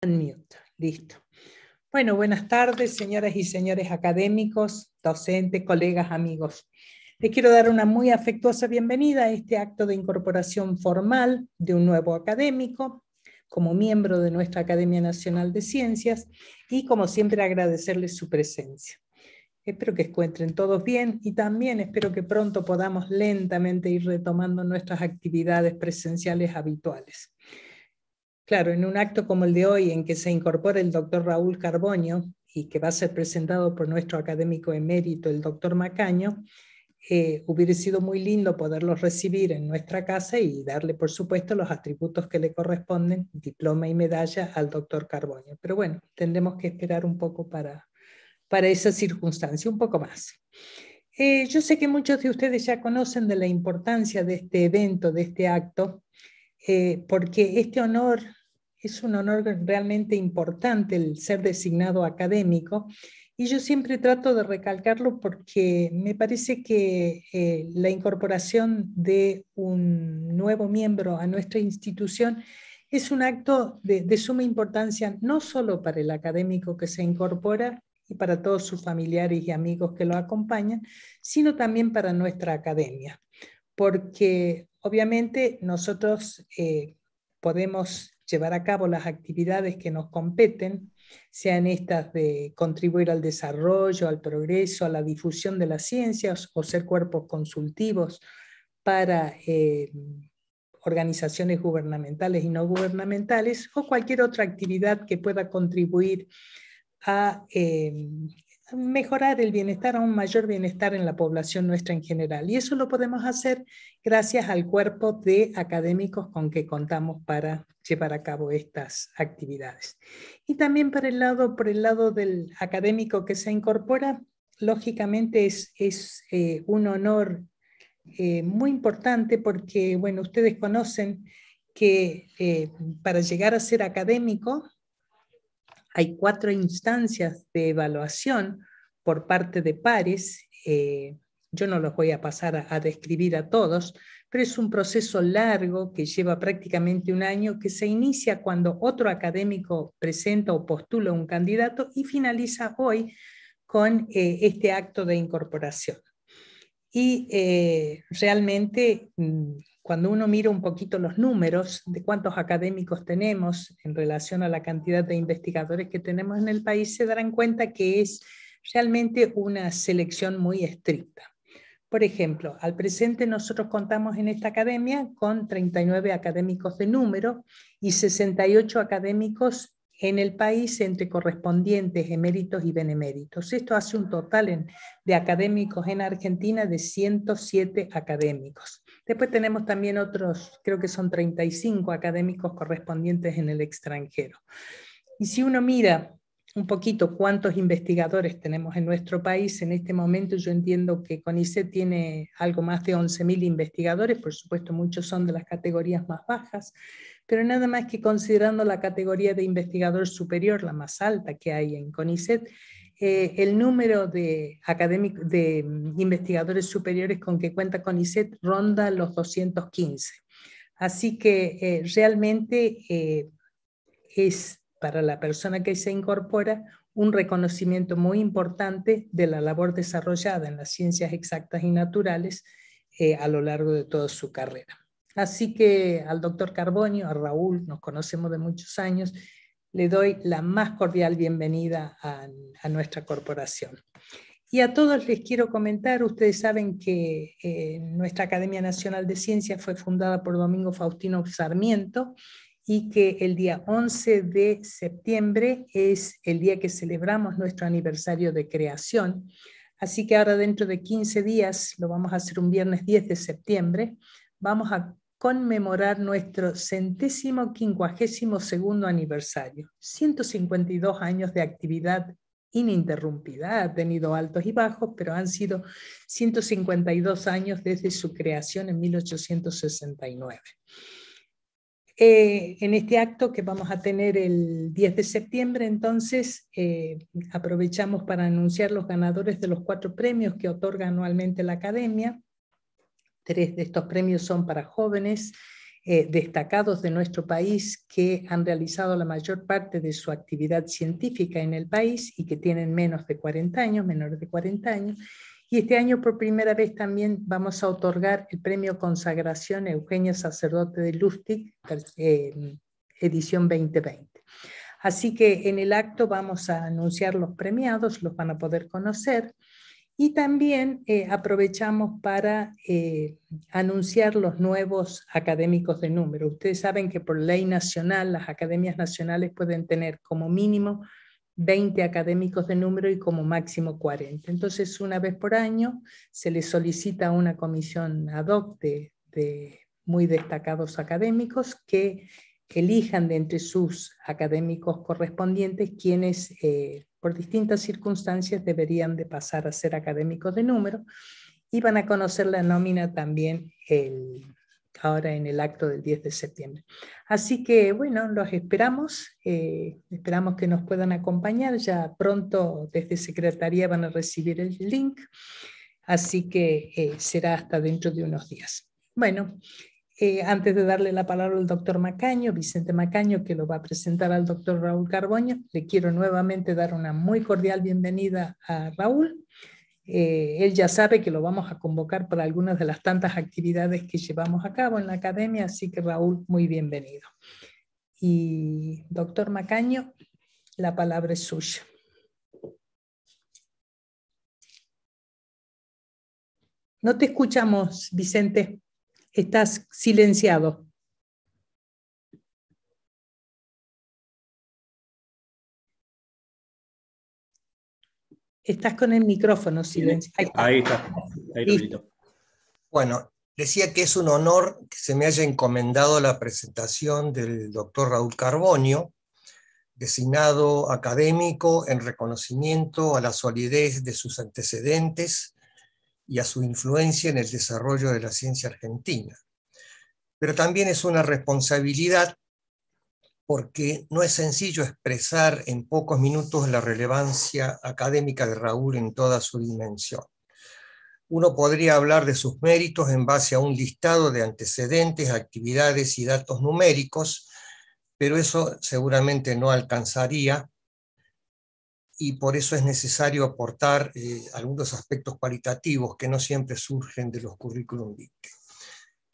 Unmute. Listo. Bueno, buenas tardes, señoras y señores académicos, docentes, colegas, amigos. Les quiero dar una muy afectuosa bienvenida a este acto de incorporación formal de un nuevo académico como miembro de nuestra Academia Nacional de Ciencias y como siempre agradecerles su presencia. Espero que encuentren todos bien y también espero que pronto podamos lentamente ir retomando nuestras actividades presenciales habituales. Claro, en un acto como el de hoy, en que se incorpora el doctor Raúl Carboño y que va a ser presentado por nuestro académico emérito, el doctor Macaño, eh, hubiera sido muy lindo poderlos recibir en nuestra casa y darle, por supuesto, los atributos que le corresponden, diploma y medalla, al doctor Carboño. Pero bueno, tendremos que esperar un poco para, para esa circunstancia, un poco más. Eh, yo sé que muchos de ustedes ya conocen de la importancia de este evento, de este acto, eh, porque este honor es un honor realmente importante el ser designado académico y yo siempre trato de recalcarlo porque me parece que eh, la incorporación de un nuevo miembro a nuestra institución es un acto de, suma importancia no solo para el académico que se incorpora y para todos sus familiares y amigos que lo acompañan, sino también para nuestra academia, porque obviamente nosotros eh, podemos llevar a cabo las actividades que nos competen, sean estas de contribuir al desarrollo, al progreso, a la difusión de las ciencias o ser cuerpos consultivos para eh, organizaciones gubernamentales y no gubernamentales o cualquier otra actividad que pueda contribuir a eh, mejorar el bienestar, a un mayor bienestar en la población nuestra en general. Y eso lo podemos hacer gracias al cuerpo de académicos con que contamos para llevar a cabo estas actividades. Y también por el lado, por el lado del académico que se incorpora, lógicamente es, es eh, un honor eh, muy importante porque, bueno, ustedes conocen que eh, para llegar a ser académico hay cuatro instancias de evaluación por parte de pares. Eh, yo no los voy a pasar a, describir a todos, pero es un proceso largo que lleva prácticamente un año, que se inicia cuando otro académico presenta o postula un candidato y finaliza hoy con eh, este acto de incorporación. Y eh, realmente mm, cuando uno mira un poquito los números de cuántos académicos tenemos en relación a la cantidad de investigadores que tenemos en el país, se darán cuenta que es realmente una selección muy estricta. Por ejemplo, al presente nosotros contamos en esta academia con 39 académicos de número y 68 académicos en el país entre correspondientes, eméritos y beneméritos. Esto hace un total de académicos en Argentina de 107 académicos. Después tenemos también otros, creo que son 35 académicos correspondientes en el extranjero. Y si uno mira un poquito cuántos investigadores tenemos en nuestro país. En este momento yo entiendo que CONICET tiene algo más de 11.000 investigadores, por supuesto muchos son de las categorías más bajas, pero nada más que considerando la categoría de investigador superior, la más alta que hay en CONICET, eh, el número de, académicos, de mm, investigadores superiores con que cuenta CONICET ronda los 215. Así que eh, realmente eh, es para la persona que se incorpora un reconocimiento muy importante de la labor desarrollada en las ciencias exactas y naturales a lo largo de toda su carrera. Así que al doctor Carbonio, a Raúl, nos conocemos de muchos años, le doy la más cordial bienvenida a, nuestra corporación. Y a todos les quiero comentar, ustedes saben que eh, nuestra Academia Nacional de Ciencias fue fundada por Domingo Faustino Sarmiento y que el día 11 de septiembre es el día que celebramos nuestro aniversario de creación. Así que ahora dentro de 15 días, lo vamos a hacer un viernes 10 de septiembre, vamos a conmemorar nuestro centésimo quincuagésimo segundo aniversario. 152 años de actividad ininterrumpida, ha tenido altos y bajos, pero han sido 152 años desde su creación en 1869. Eh, en este acto que vamos a tener el 10 de septiembre, entonces, eh, aprovechamos para anunciar los ganadores de los cuatro premios que otorga anualmente la Academia. Tres de estos premios son para jóvenes eh, destacados de nuestro país que han realizado la mayor parte de su actividad científica en el país y que tienen menos de 40 años, menores de 40 años. Y este año por primera vez también vamos a otorgar el premio Consagración Eugenia Sacerdote de Lustig, eh, edición 2020. Así que en el acto vamos a anunciar los premiados, los van a poder conocer. Y también eh, aprovechamos para eh, anunciar los nuevos académicos de número. Ustedes saben que por ley nacional las academias nacionales pueden tener como mínimo 20 académicos de número y como máximo 40. Entonces, una vez por año se les solicita una comisión ad hoc de, muy destacados académicos que elijan de entre sus académicos correspondientes quienes eh, por distintas circunstancias deberían de pasar a ser académicos de número y van a conocer la nómina también el, ahora en el acto del 10 de septiembre. Así que bueno, los esperamos, eh, esperamos que nos puedan acompañar, ya pronto desde Secretaría van a recibir el link, así que eh, será hasta dentro de unos días. Bueno, eh, antes de darle la palabra al doctor Macaño, Vicente Macaño, que lo va a presentar al doctor Raúl Carboño, le quiero nuevamente dar una muy cordial bienvenida a Raúl. Eh, él ya sabe que lo vamos a convocar para algunas de las tantas actividades que llevamos a cabo en la academia, así que Raúl, muy bienvenido. Y doctor Macaño, la palabra es suya. No te escuchamos, Vicente. Estás silenciado. Estás con el micrófono silenciado. Ahí está. Ahí bueno, decía que es un honor que se me haya encomendado la presentación del doctor Raúl Carbonio, designado académico en reconocimiento a la solidez de sus antecedentes y a su influencia en el desarrollo de la ciencia argentina. Pero también es una responsabilidad porque no es sencillo expresar en pocos minutos la relevancia académica de Raúl en toda su dimensión. Uno podría hablar de sus méritos en base a un listado de antecedentes, actividades y datos numéricos, pero eso seguramente no alcanzaría y por eso es necesario aportar eh, algunos aspectos cualitativos que no siempre surgen de los currículum vitae.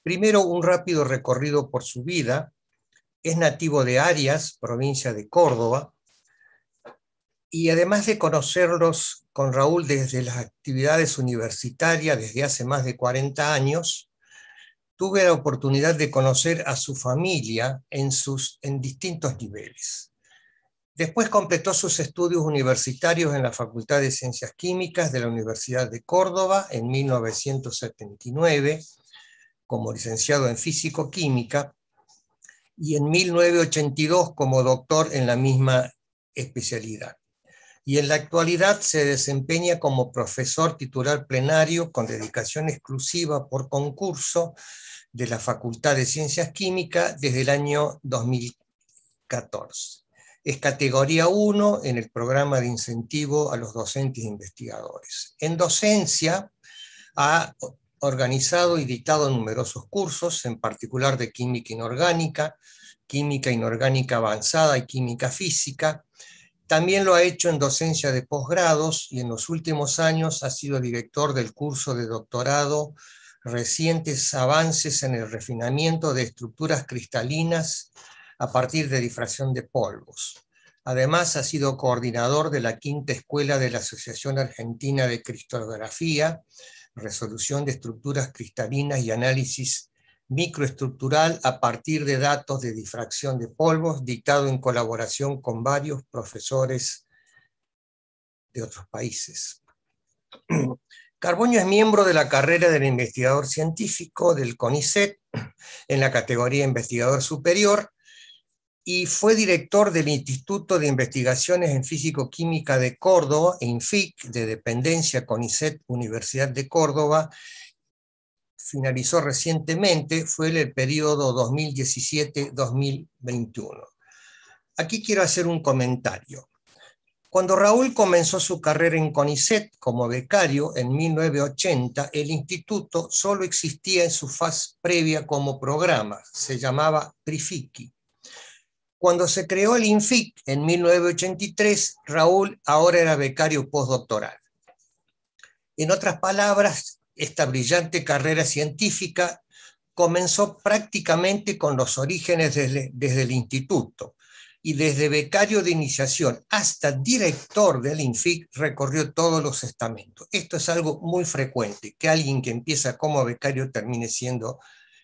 Primero, un rápido recorrido por su vida. Es nativo de Arias, provincia de Córdoba, y además de conocerlos con Raúl desde las actividades universitarias desde hace más de 40 años, tuve la oportunidad de conocer a su familia en, sus, en distintos niveles. Después completó sus estudios universitarios en la Facultad de Ciencias Químicas de la Universidad de Córdoba en 1979 como licenciado en Físico-Química y en 1982 como doctor en la misma especialidad. Y en la actualidad se desempeña como profesor titular plenario con dedicación exclusiva por concurso de la Facultad de Ciencias Químicas desde el año 2014. Es categoría 1 en el programa de incentivo a los docentes e investigadores. En docencia ha organizado y dictado numerosos cursos, en particular de química inorgánica, química inorgánica avanzada y química física. También lo ha hecho en docencia de posgrados y en los últimos años ha sido director del curso de doctorado Recientes avances en el refinamiento de estructuras cristalinas a partir de difracción de polvos. Además, ha sido coordinador de la quinta escuela de la Asociación Argentina de Cristalografía, resolución de estructuras cristalinas y análisis microestructural a partir de datos de difracción de polvos, dictado en colaboración con varios profesores de otros países. Carbonio es miembro de la carrera del investigador científico del CONICET en la categoría investigador superior y fue director del Instituto de Investigaciones en Físico-Química de Córdoba, INFIC, de dependencia CONICET Universidad de Córdoba. Finalizó recientemente, fue el periodo 2017-2021. Aquí quiero hacer un comentario. Cuando Raúl comenzó su carrera en CONICET como becario en 1980, el instituto solo existía en su fase previa como programa, se llamaba PRIFICI. Cuando se creó el INFIC en 1983, Raúl ahora era becario postdoctoral. En otras palabras, esta brillante carrera científica comenzó prácticamente con los orígenes desde, desde el instituto, y desde becario de iniciación hasta director del INFIC recorrió todos los estamentos. Esto es algo muy frecuente, que alguien que empieza como becario termine siendo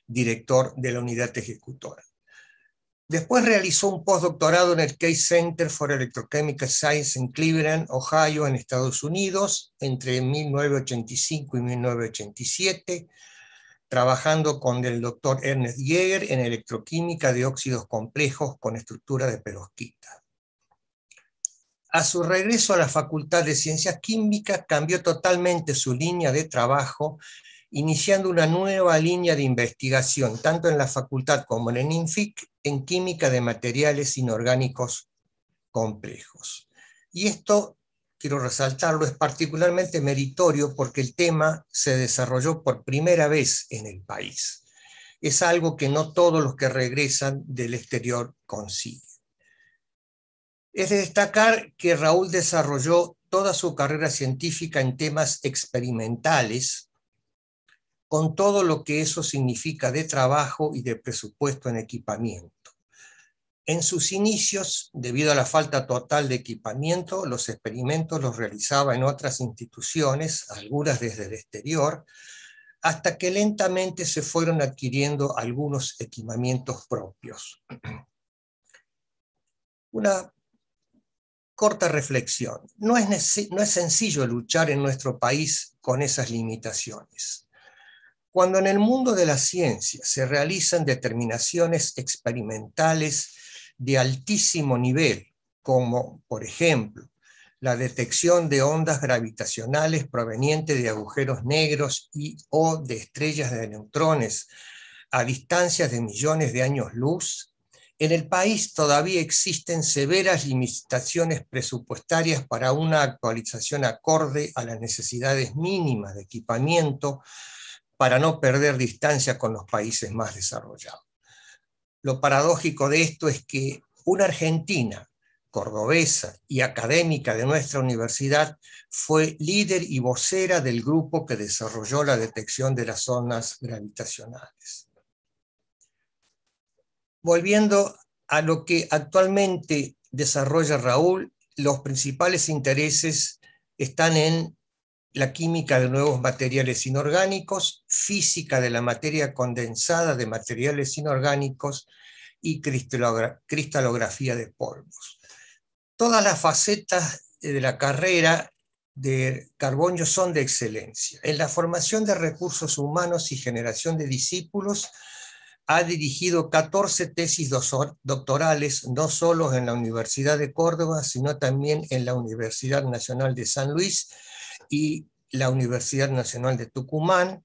director de la unidad ejecutora. Después realizó un postdoctorado en el Case Center for Electrochemical Science en Cleveland, Ohio, en Estados Unidos, entre 1985 y 1987 trabajando con el doctor Ernest Jäger en electroquímica de óxidos complejos con estructura de perovskita. A su regreso a la Facultad de Ciencias Químicas, cambió totalmente su línea de trabajo, iniciando una nueva línea de investigación, tanto en la facultad como en el INFIC, en química de materiales inorgánicos complejos. Y esto quiero resaltarlo, es particularmente meritorio porque el tema se desarrolló por primera vez en el país. Es algo que no todos los que regresan del exterior consiguen. Es de destacar que Raúl desarrolló toda su carrera científica en temas experimentales, con todo lo que eso significa de trabajo y de presupuesto en equipamiento. En sus inicios, debido a la falta total de equipamiento, los experimentos los realizaba en otras instituciones, algunas desde el exterior, hasta que lentamente se fueron adquiriendo algunos equipamientos propios. Una corta reflexión. No es, sencillo luchar en nuestro país con esas limitaciones. Cuando en el mundo de la ciencia se realizan determinaciones experimentales de altísimo nivel, como por ejemplo la detección de ondas gravitacionales provenientes de agujeros negros y o de estrellas de neutrones a distancias de millones de años luz, en el país todavía existen severas limitaciones presupuestarias para una actualización acorde a las necesidades mínimas de equipamiento para no perder distancia con los países más desarrollados. Lo paradójico de esto es que una argentina cordobesa y académica de nuestra universidad fue líder y vocera del grupo que desarrolló la detección de las ondas gravitacionales. Volviendo a lo que actualmente desarrolla Raúl, los principales intereses están en la química de nuevos materiales inorgánicos, física de la materia condensada de materiales inorgánicos y cristalografía de polvos. Todas las facetas de la carrera de Carbonio son de excelencia. En la formación de recursos humanos y generación de discípulos, ha dirigido 14 tesis doctorales, no solo en la Universidad de Córdoba, sino también en la Universidad Nacional de San Luis y la Universidad Nacional de Tucumán,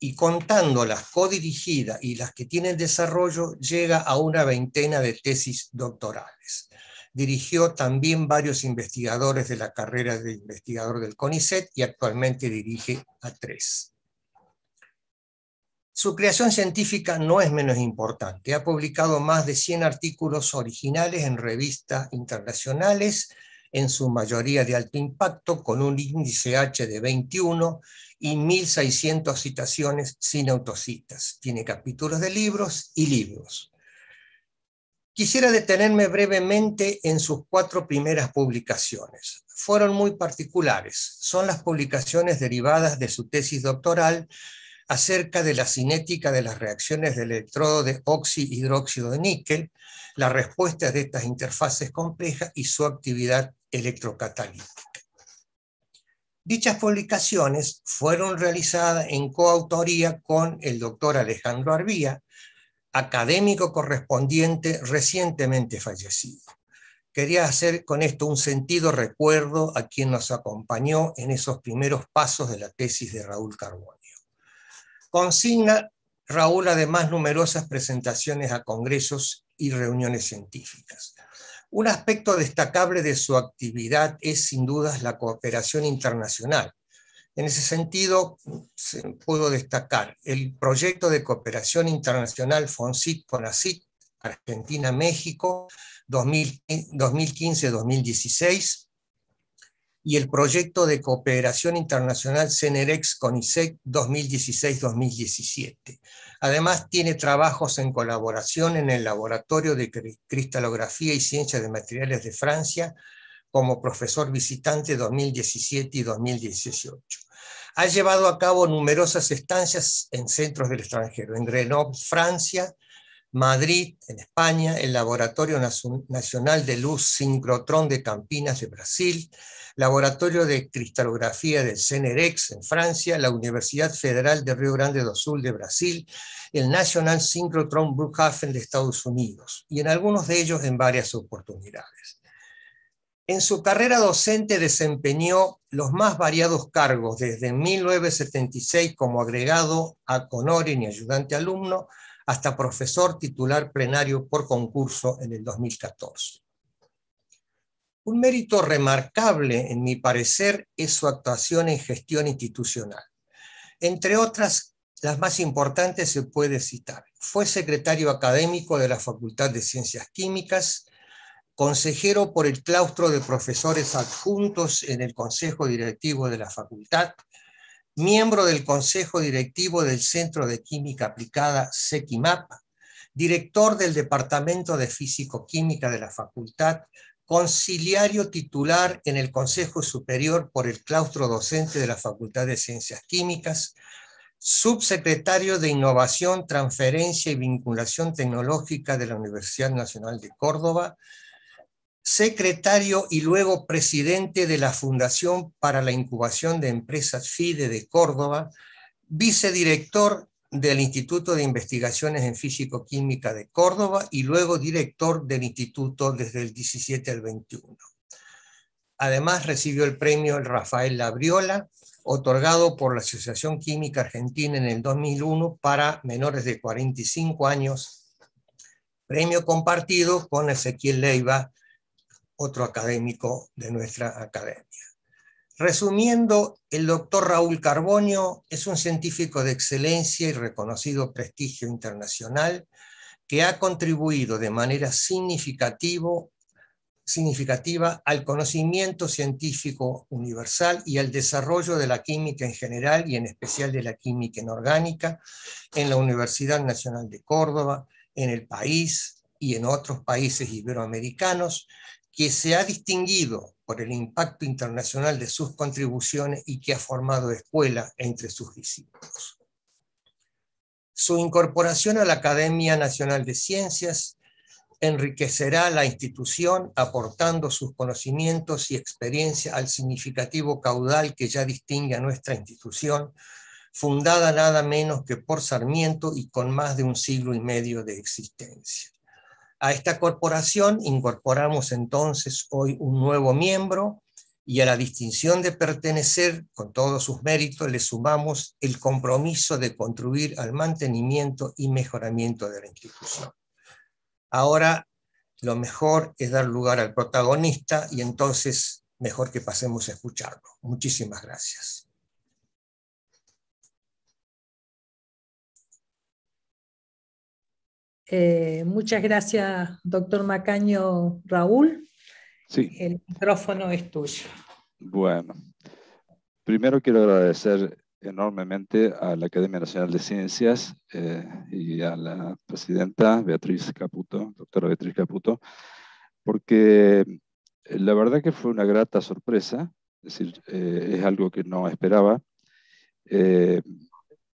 y contando las codirigidas y las que tienen desarrollo, llega a una veintena de tesis doctorales. Dirigió también varios investigadores de la carrera de investigador del CONICET y actualmente dirige a tres. Su creación científica no es menos importante. Ha publicado más de 100 artículos originales en revistas internacionales en su mayoría de alto impacto, con un índice H de 21 y 1.600 citaciones sin autocitas. Tiene capítulos de libros y libros. Quisiera detenerme brevemente en sus cuatro primeras publicaciones. Fueron muy particulares. Son las publicaciones derivadas de su tesis doctoral acerca de la cinética de las reacciones del electrodo de oxi-hidróxido de níquel, las respuestas de estas interfaces complejas y su actividad electrocatalítica. Dichas publicaciones fueron realizadas en coautoría con el doctor Alejandro Arbía, académico correspondiente recientemente fallecido. Quería hacer con esto un sentido recuerdo a quien nos acompañó en esos primeros pasos de la tesis de Raúl Carbonio. Consigna Raúl además numerosas presentaciones a congresos y reuniones científicas. Un aspecto destacable de su actividad es sin dudas la cooperación internacional. En ese sentido, puedo destacar el proyecto de cooperación internacional FONSIT-CONACIT Argentina-México 2015-2016 y el proyecto de cooperación internacional CENEREX CONICET 2016-2017. Además, tiene trabajos en colaboración en el Laboratorio de Cristalografía y Ciencias de Materiales de Francia como profesor visitante 2017 y 2018. Ha llevado a cabo numerosas estancias en centros del extranjero, en Grenoble, Francia, Madrid, en España, el Laboratorio Nacional de Luz Sincrotrón de Campinas de Brasil, Laboratorio de Cristalografía del CNREX en Francia, la Universidad Federal de Río Grande do Sul de Brasil, el National Synchrotron Brookhaven de Estados Unidos, y en algunos de ellos en varias oportunidades. En su carrera docente desempeñó los más variados cargos, desde 1976 como agregado a Conoren y ayudante alumno, hasta profesor titular plenario por concurso en el 2014. Un mérito remarcable, en mi parecer, es su actuación en gestión institucional. Entre otras, las más importantes se puede citar. Fue secretario académico de la Facultad de Ciencias Químicas, consejero por el claustro de profesores adjuntos en el Consejo Directivo de la Facultad, miembro del Consejo Directivo del Centro de Química Aplicada SEQUIMAP, director del Departamento de Físico-Química de la Facultad, conciliario titular en el Consejo Superior por el claustro docente de la Facultad de Ciencias Químicas, subsecretario de Innovación, Transferencia y Vinculación Tecnológica de la Universidad Nacional de Córdoba, secretario y luego presidente de la Fundación para la Incubación de Empresas FIDE de Córdoba, vicedirector del Instituto de Investigaciones en Físico-Química de Córdoba y luego director del instituto desde el 17 al 21. Además recibió el premio Rafael Labriola, otorgado por la Asociación Química Argentina en el 2001 para menores de 45 años, premio compartido con Ezequiel Leiva, otro académico de nuestra academia. Resumiendo, el doctor Raúl Carbonio es un científico de excelencia y reconocido prestigio internacional que ha contribuido de manera significativa al conocimiento científico universal y al desarrollo de la química en general y en especial de la química inorgánica en la Universidad Nacional de Córdoba, en el país y en otros países iberoamericanos, que se ha distinguido por el impacto internacional de sus contribuciones y que ha formado escuela entre sus discípulos. Su incorporación a la Academia Nacional de Ciencias enriquecerá la institución aportando sus conocimientos y experiencia al significativo caudal que ya distingue a nuestra institución, fundada nada menos que por Sarmiento y con más de un siglo y medio de existencia. A esta corporación incorporamos entonces hoy un nuevo miembro y a la distinción de pertenecer con todos sus méritos le sumamos el compromiso de contribuir al mantenimiento y mejoramiento de la institución. Ahora lo mejor es dar lugar al protagonista y entonces mejor que pasemos a escucharlo. Muchísimas gracias. Eh, muchas gracias, doctor Macaño Raúl. Sí. El micrófono es tuyo. Bueno, primero quiero agradecer enormemente a la Academia Nacional de Ciencias eh, y a la presidenta Beatriz Caputo, doctora Beatriz Caputo, porque eh, la verdad que fue una grata sorpresa, es decir, es algo que no esperaba,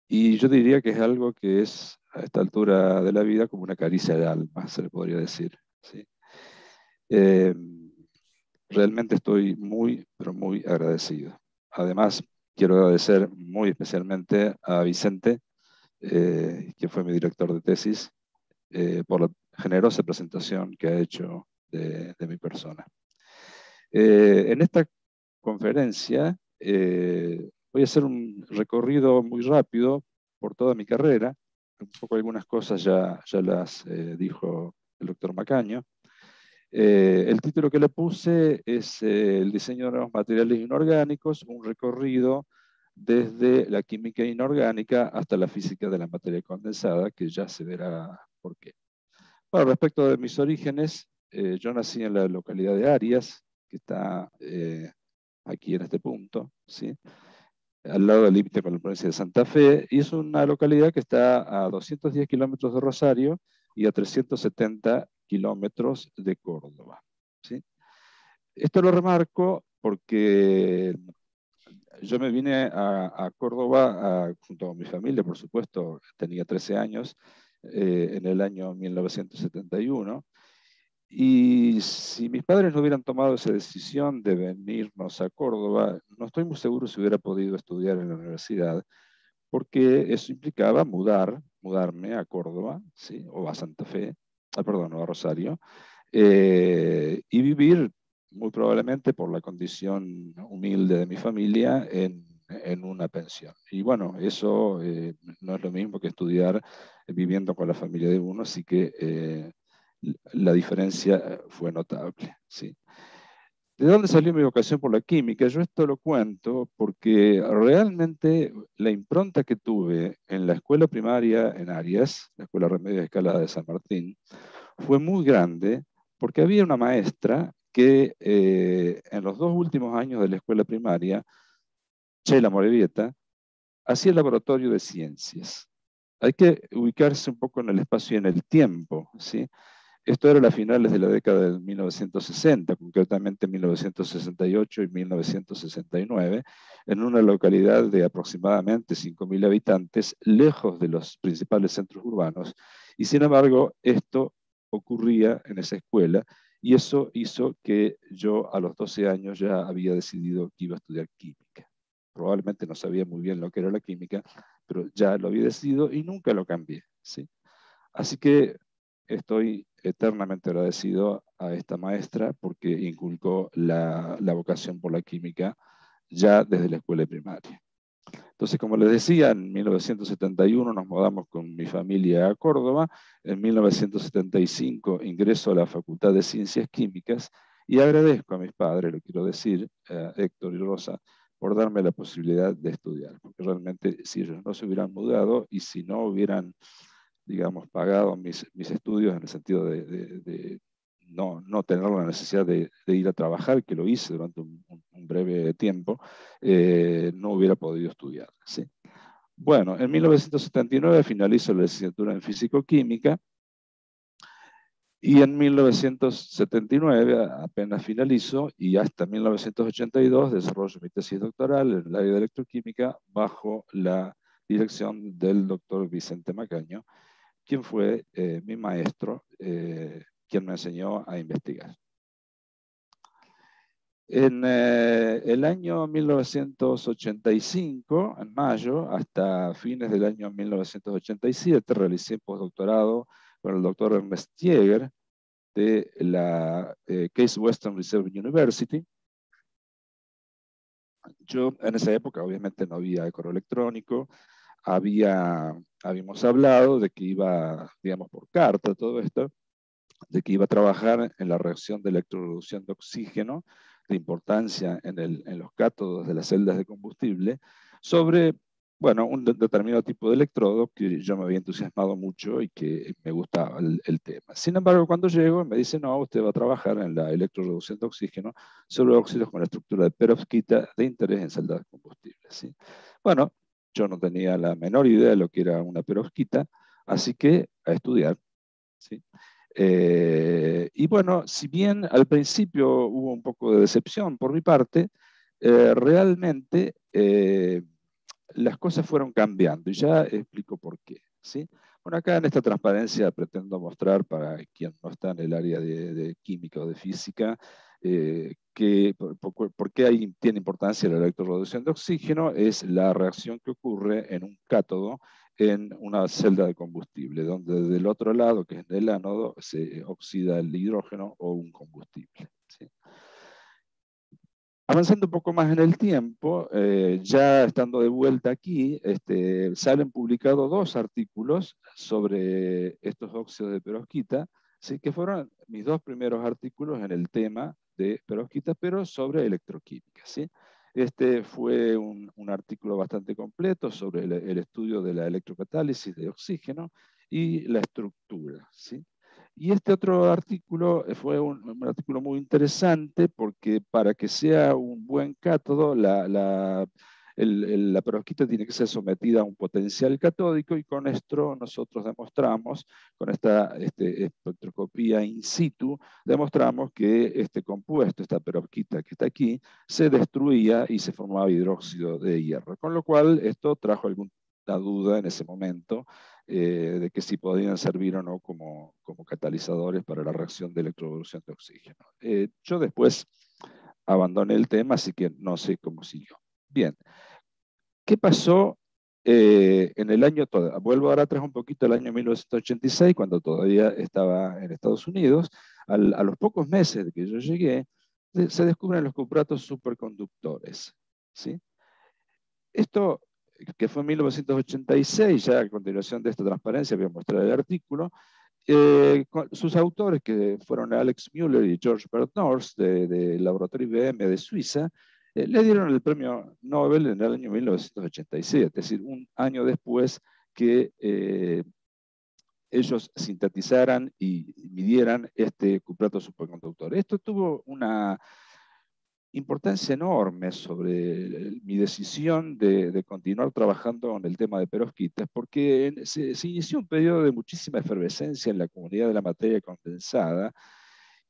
y yo diría que es algo que es a esta altura de la vida como una caricia de alma, se le podría decir. ¿sí? Eh, realmente estoy muy, pero muy agradecido. Además, quiero agradecer muy especialmente a Vicente, eh, que fue mi director de tesis, eh, por la generosa presentación que ha hecho de, de mi persona. en esta conferencia voy a hacer un recorrido muy rápido por toda mi carrera, un poco algunas cosas ya, ya las eh, dijo el doctor Macaño. Eh, el título que le puse es eh, El diseño de nuevos materiales inorgánicos, un recorrido desde la química inorgánica hasta la física de la materia condensada, que ya se verá por qué. Bueno, respecto de mis orígenes, eh, yo nací en la localidad de Arias, que está aquí en este punto, ¿sí? Al lado del límite con la provincia de Santa Fe, y es una localidad que está a 210 kilómetros de Rosario y a 370 kilómetros de Córdoba. Esto lo remarco porque yo me vine a, Córdoba junto con mi familia, por supuesto, tenía 13 años, eh, en el año 1971, y si mis padres no hubieran tomado esa decisión de venirnos a Córdoba, no estoy muy seguro si hubiera podido estudiar en la universidad, porque eso implicaba mudar, mudarme a Córdoba, ¿sí? o a Santa Fe, ah, perdón, o a Rosario, eh, y vivir muy probablemente por la condición humilde de mi familia en, en una pensión. Y bueno, eso eh, no es lo mismo que estudiar viviendo con la familia de uno, así que eh, la diferencia eh, fue notable. ¿sí? ¿De dónde salió mi vocación por la química? Yo esto lo cuento porque realmente la impronta que tuve en la escuela primaria en Arias, la Escuela Remedio de Escalada de San Martín, fue muy grande porque había una maestra que eh, en los dos últimos años de la escuela primaria, Chela Morevieta, hacía el laboratorio de ciencias. Hay que ubicarse un poco en el espacio y en el tiempo. ¿sí? Esto era a finales de la década de 1960, concretamente 1968 y 1969, en una localidad de aproximadamente 5.000 habitantes, lejos de los principales centros urbanos. Y sin embargo, esto ocurría en esa escuela y eso hizo que yo a los 12 años ya había decidido que iba a estudiar química. Probablemente no sabía muy bien lo que era la química, pero ya lo había decidido y nunca lo cambié. ¿sí? Así que estoy eternamente agradecido a esta maestra porque inculcó la, vocación por la química ya desde la escuela primaria. Entonces, como les decía, en 1971 nos mudamos con mi familia a Córdoba, en 1975 ingreso a la Facultad de Ciencias Químicas y agradezco a mis padres, lo quiero decir, a Héctor y Rosa, por darme la posibilidad de estudiar, porque realmente si ellos no se hubieran mudado y si no hubieran digamos, pagado mis, mis estudios en el sentido de, no, no, tener la necesidad de, ir a trabajar, que lo hice durante un, breve tiempo, eh, no hubiera podido estudiar. ¿sí? Bueno, en 1979 finalizo la licenciatura en Físico-Química y en 1979 apenas finalizo y hasta 1982 desarrollo mi tesis doctoral en el área de electroquímica bajo la dirección del doctor Vicente Macaño, quien fue eh, mi maestro, eh, quien me enseñó a investigar. En eh, el año 1985, en mayo, hasta fines del año 1987, realicé postdoctorado con el doctor Ernest Jäger de la Case Western Reserve University. Yo en esa época obviamente no había correo electrónico, había, habíamos hablado de que iba, digamos, por carta todo esto, de que iba a trabajar en la reacción de electroreducción de oxígeno, de importancia en, el, en los cátodos de las celdas de combustible, sobre bueno, un determinado tipo de electrodo que yo me había entusiasmado mucho y que me gustaba el, el, tema. Sin embargo, cuando llego me dice, no, usted va a trabajar en la electroreducción de oxígeno sobre óxidos con la estructura de perovskita de interés en celdas de combustible. ¿sí? Bueno, yo no tenía la menor idea de lo que era una perovskita, así que a estudiar. ¿sí? Eh, y bueno, si bien al principio hubo un poco de decepción por mi parte, eh, realmente eh, las cosas fueron cambiando y ya explico por qué. ¿sí? Bueno, acá en esta transparencia pretendo mostrar para quien no está en el área de química o de física, eh, que, por, qué tiene importancia la electroreducción de oxígeno, es la reacción que ocurre en un cátodo en una celda de combustible, donde del otro lado, que es el ánodo, se oxida el hidrógeno o un combustible. Avanzando un poco más en el tiempo, eh, ya estando de vuelta aquí, este, salen publicados dos artículos sobre estos óxidos de perovskita, ¿sí? que fueron mis dos primeros artículos en el tema de perovskita, pero sobre electroquímica. ¿sí? Este fue un, artículo bastante completo sobre el, estudio de la electrocatálisis de oxígeno y la estructura. ¿sí? Y este otro artículo fue un, artículo muy interesante porque para que sea un buen cátodo, la, la perovskita tiene que ser sometida a un potencial catódico y con esto nosotros demostramos, con esta este, espectroscopía in situ, demostramos que este compuesto, esta perovskita que está aquí, se destruía y se formaba hidróxido de hierro. Con lo cual esto trajo alguna duda en ese momento eh, de que si podían servir o no como, como catalizadores para la reacción de electroevolución de oxígeno. Eh, yo después abandoné el tema, así que no sé cómo siguió. Bien, ¿qué pasó eh, en el año, vuelvo ahora atrás un poquito al año 1986, cuando todavía estaba en Estados Unidos, a los pocos meses de que yo llegué, se descubren los cupratos superconductores. ¿sí? Esto, que fue en 1986, ya a continuación de esta transparencia voy a mostrar el artículo, eh, sus autores, que fueron Alex Müller y George Bert North, del laboratorio IBM de Suiza, eh, le dieron el premio Nobel en el año 1987, es decir, un año después que eh, ellos sintetizaran y midieran este cuprato superconductor. Esto tuvo una importancia enorme sobre mi decisión de, continuar trabajando en el tema de perovskitas, porque se, inició un periodo de muchísima efervescencia en la comunidad de la materia condensada,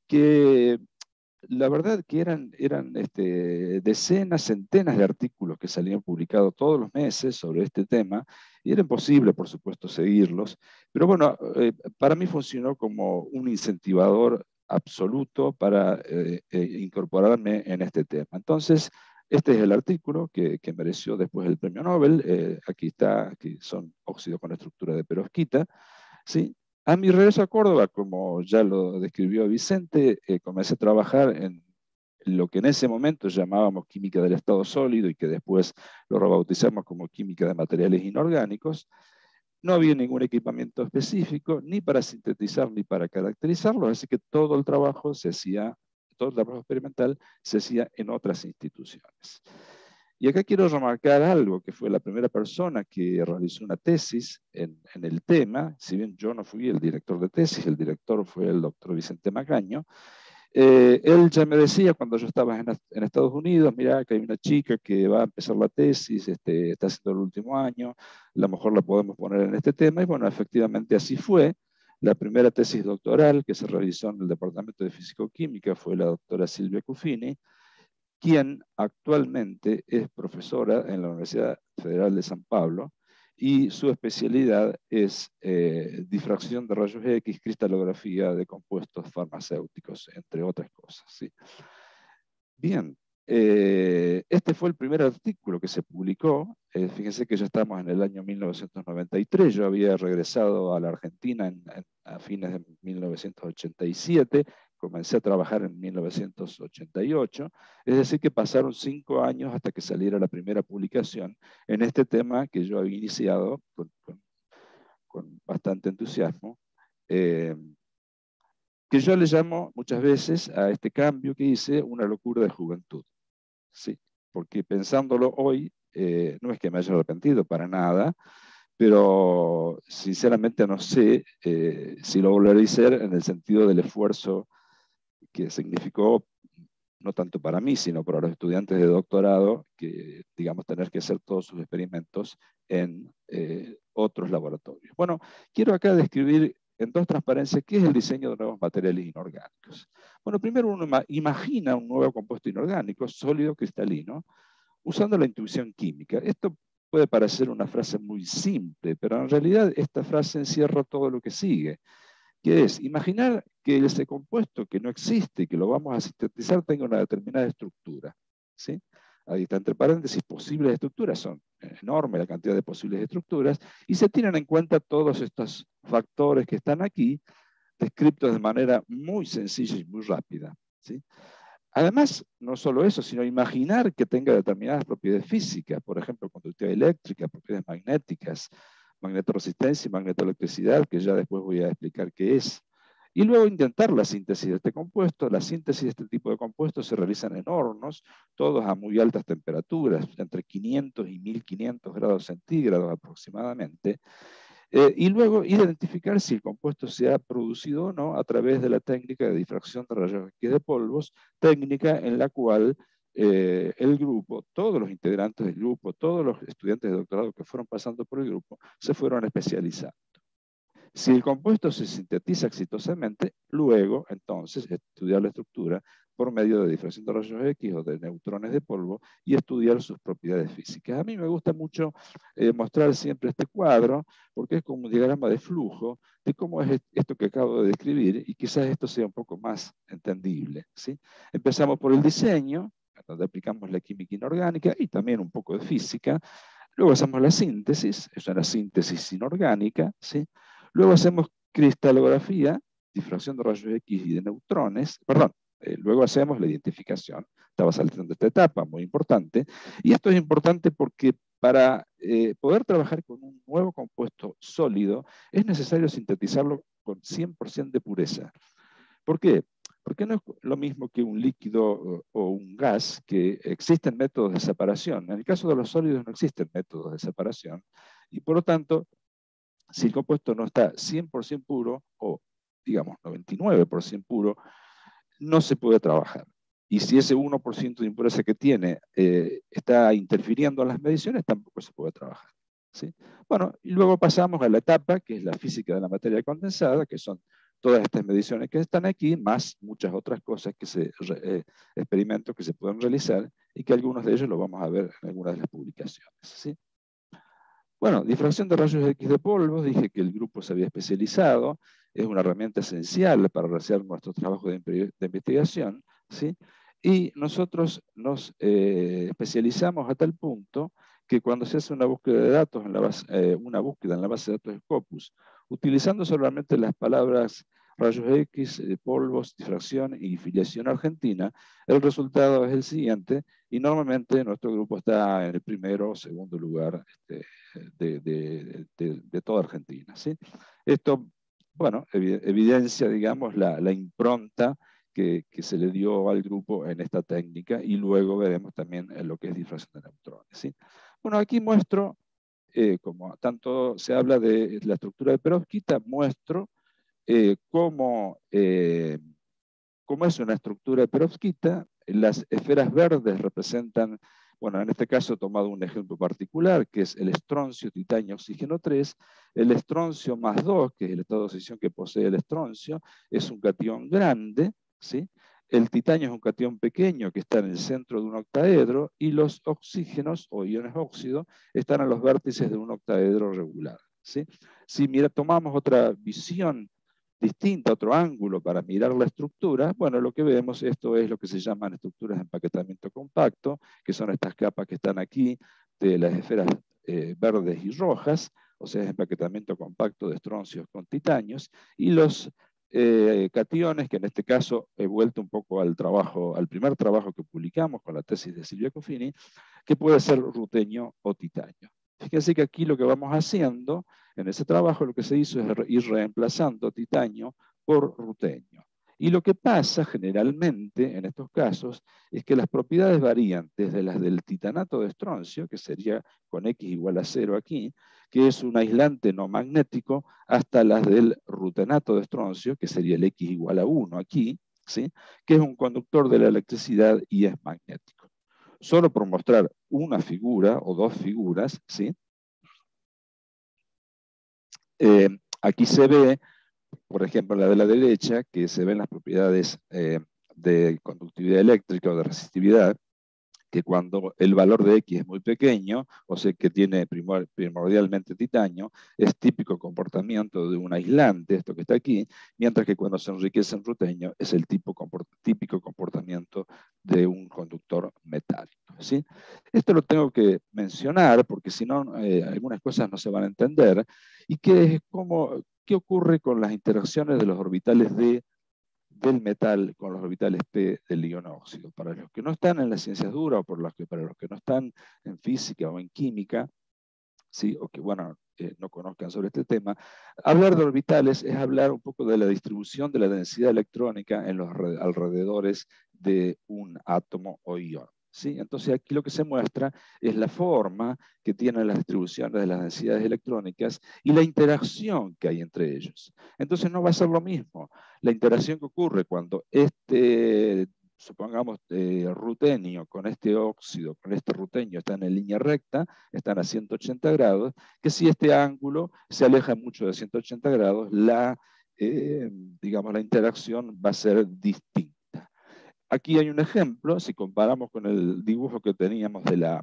que la verdad que eran, eran este, decenas, centenas de artículos que salían publicados todos los meses sobre este tema, y era imposible, por supuesto, seguirlos, pero bueno, eh, para mí funcionó como un incentivador absoluto para eh, eh, incorporarme en este tema. Entonces, este es el artículo que, mereció después el premio Nobel, aquí está, aquí son óxidos con estructura de perovskita, ¿sí? A mi regreso a Córdoba, como ya lo describió Vicente, eh, comencé a trabajar en lo que en ese momento llamábamos química del estado sólido y que después lo rebautizamos como química de materiales inorgánicos. No había ningún equipamiento específico, ni para sintetizar ni para caracterizarlos, así que todo el trabajo se hacía, todo el trabajo experimental se hacía en otras instituciones. Y acá quiero remarcar algo, que fue la primera persona que realizó una tesis en, el tema, si bien yo no fui el director de tesis, el director fue el doctor Vicente Magaño, eh, él ya me decía cuando yo estaba en, Estados Unidos, mira, que hay una chica que va a empezar la tesis, este, está haciendo el último año, a lo mejor la podemos poner en este tema, y bueno, efectivamente así fue. La primera tesis doctoral que se realizó en el Departamento de Físico-Química fue la doctora Silvia Cuffini, quien actualmente es profesora en la Universidad Federal de San Pablo y su especialidad es eh, difracción de rayos X, cristalografía de compuestos farmacéuticos, entre otras cosas. ¿sí? Bien, eh, este fue el primer artículo que se publicó. Eh, fíjense que ya estamos en el año 1993. Yo había regresado a la Argentina a fines de 1987 comencé a trabajar en 1988, es decir, que pasaron cinco años hasta que saliera la primera publicación en este tema que yo había iniciado con, bastante entusiasmo, eh, que yo le llamo muchas veces a este cambio que hice una locura de juventud. ¿sí? Porque pensándolo hoy, eh, no es que me haya arrepentido para nada, pero sinceramente no sé eh, si lo volveré a hacer en el sentido del esfuerzo que significó, no tanto para mí, sino para los estudiantes de doctorado, que, digamos, tener que hacer todos sus experimentos en eh, otros laboratorios. Bueno, quiero acá describir en dos transparencias qué es el diseño de nuevos materiales inorgánicos. Bueno, primero uno imagina un nuevo compuesto inorgánico, sólido, cristalino, usando la intuición química. Esto puede parecer una frase muy simple, pero en realidad esta frase encierra todo lo que sigue que es imaginar que ese compuesto que no existe, que lo vamos a sintetizar, tenga una determinada estructura. ¿sí? Ahí está entre paréntesis, posibles estructuras, son enorme la cantidad de posibles estructuras, y se tienen en cuenta todos estos factores que están aquí, descritos de manera muy sencilla y muy rápida. ¿sí? Además, no solo eso, sino imaginar que tenga determinadas propiedades físicas, por ejemplo, conductividad eléctrica, propiedades magnéticas, magnetoresistencia y magnetoelectricidad, que ya después voy a explicar qué es. y luego intentar la síntesis de este compuesto. La síntesis de este tipo de compuestos se realizan en hornos, todos a muy altas temperaturas, entre 500 y 1500 grados centígrados aproximadamente. Eh, y luego identificar si el compuesto se ha producido o no a través de la técnica de difracción de rayos X de polvos, técnica en la cual eh, el grupo, todos los integrantes del grupo, todos los estudiantes de doctorado que fueron pasando por el grupo, se fueron especializando. Si el compuesto se sintetiza exitosamente, luego, entonces, estudiar la estructura por medio de difracción de rayos X o de neutrones de polvo y estudiar sus propiedades físicas. A mí me gusta mucho eh, mostrar siempre este cuadro porque es como un diagrama de flujo de cómo es esto que acabo de describir y quizás esto sea un poco más entendible. ¿sí? Empezamos por el diseño, donde aplicamos la química inorgánica y también un poco de física. Luego hacemos la síntesis, es una síntesis inorgánica, ¿sí? Luego hacemos cristalografía, difracción de rayos X y de neutrones, perdón, eh, luego hacemos la identificación. Estaba saltando esta etapa, muy importante. Y esto es importante porque para eh, poder trabajar con un nuevo compuesto sólido es necesario sintetizarlo con 100% de pureza. ¿Por qué? Porque no es lo mismo que un líquido o un gas, que existen métodos de separación. En el caso de los sólidos no existen métodos de separación y por lo tanto si el compuesto no está 100% puro o, digamos, 99% puro, no se puede trabajar. Y si ese 1% de impureza que tiene eh, está interfiriendo en las mediciones, tampoco se puede trabajar. ¿sí? Bueno, y luego pasamos a la etapa, que es la física de la materia condensada, que son todas estas mediciones que están aquí, más muchas otras cosas que se, eh, experimentos que se pueden realizar y que algunos de ellos lo vamos a ver en algunas de las publicaciones. ¿sí? Bueno, difracción de rayos X de polvos, dije que el grupo se había especializado, es una herramienta esencial para realizar nuestro trabajo de, investigación, ¿sí? y nosotros nos eh, especializamos a tal punto que cuando se hace una búsqueda de datos, en la base, eh, una búsqueda en la base de datos Scopus, utilizando solamente las palabras rayos X, eh, polvos, difracción y filiación argentina, el resultado es el siguiente y normalmente nuestro grupo está en el primero o segundo lugar este, de, toda Argentina. ¿sí? Esto, bueno, evidencia, digamos, la, impronta que, se le dio al grupo en esta técnica y luego veremos también lo que es difracción de neutrones. ¿sí? Bueno, aquí muestro, eh, como tanto se habla de la estructura de perovskita, muestro eh, eh, cómo, es una estructura de perovskita. Las esferas verdes representan, bueno, en este caso he tomado un ejemplo particular, que es el estroncio, titanio, oxígeno 3. El estroncio más 2, que es el estado de oxidación que posee el estroncio, es un catión grande, ¿sí? El titanio es un catión pequeño que está en el centro de un octaedro y los oxígenos o iones óxido están a los vértices de un octaedro regular. Si mira, tomamos otra visión distinta, otro ángulo para mirar la estructura, bueno, lo que vemos, esto es lo que se llaman estructuras de empaquetamiento compacto, que son estas capas que están aquí de las esferas eh, verdes y rojas, o sea, es empaquetamiento compacto de estroncios con titanios, y los eh, cationes, que en este caso he vuelto un poco al trabajo, al primer trabajo que publicamos con la tesis de Silvia Coffini, que puede ser ruteño o titanio. Fíjense que aquí lo que vamos haciendo en ese trabajo, lo que se hizo es ir reemplazando titanio por rutenio. Y lo que pasa generalmente en estos casos es que las propiedades varían desde las del titanato de estroncio, que sería con X igual a cero aquí, que es un aislante no magnético, hasta las del rutenato de estroncio, que sería el X igual a 1 aquí, ¿sí? que es un conductor de la electricidad y es magnético solo por mostrar una figura o dos figuras, ¿sí? Eh, aquí se ve, por ejemplo, la de la derecha, que se ven las propiedades eh, de conductividad eléctrica o de resistividad, que cuando el valor de X es muy pequeño, o sea que tiene primordialmente titanio, es típico comportamiento de un aislante, esto que está aquí, mientras que cuando se enriquece en rutenio es el tipo, típico comportamiento de un conductor metálico. ¿sí? Esto lo tengo que mencionar porque si no eh, algunas cosas no se van a entender, y que es como, ¿qué ocurre con las interacciones de los orbitales de del metal con los orbitales P del ion óxido. Para los que no están en las ciencias duras o por los que, para los que no están en física o en química, ¿sí? o que, bueno, eh, no conozcan sobre este tema, hablar de orbitales es hablar un poco de la distribución de la densidad electrónica en los alrededores de un átomo o ion. Entonces aquí lo que se muestra es la forma que tienen las distribuciones de las densidades electrónicas y la interacción que hay entre ellos. Entonces no va a ser lo mismo la interacción que ocurre cuando este supongamos, eh, rutenio con este óxido, con este rutenio, están en línea recta, están a 180 grados, que si este ángulo se aleja mucho de 180 grados, la, eh, digamos, la interacción va a ser distinta. Aquí hay un ejemplo, si comparamos con el dibujo que teníamos de la,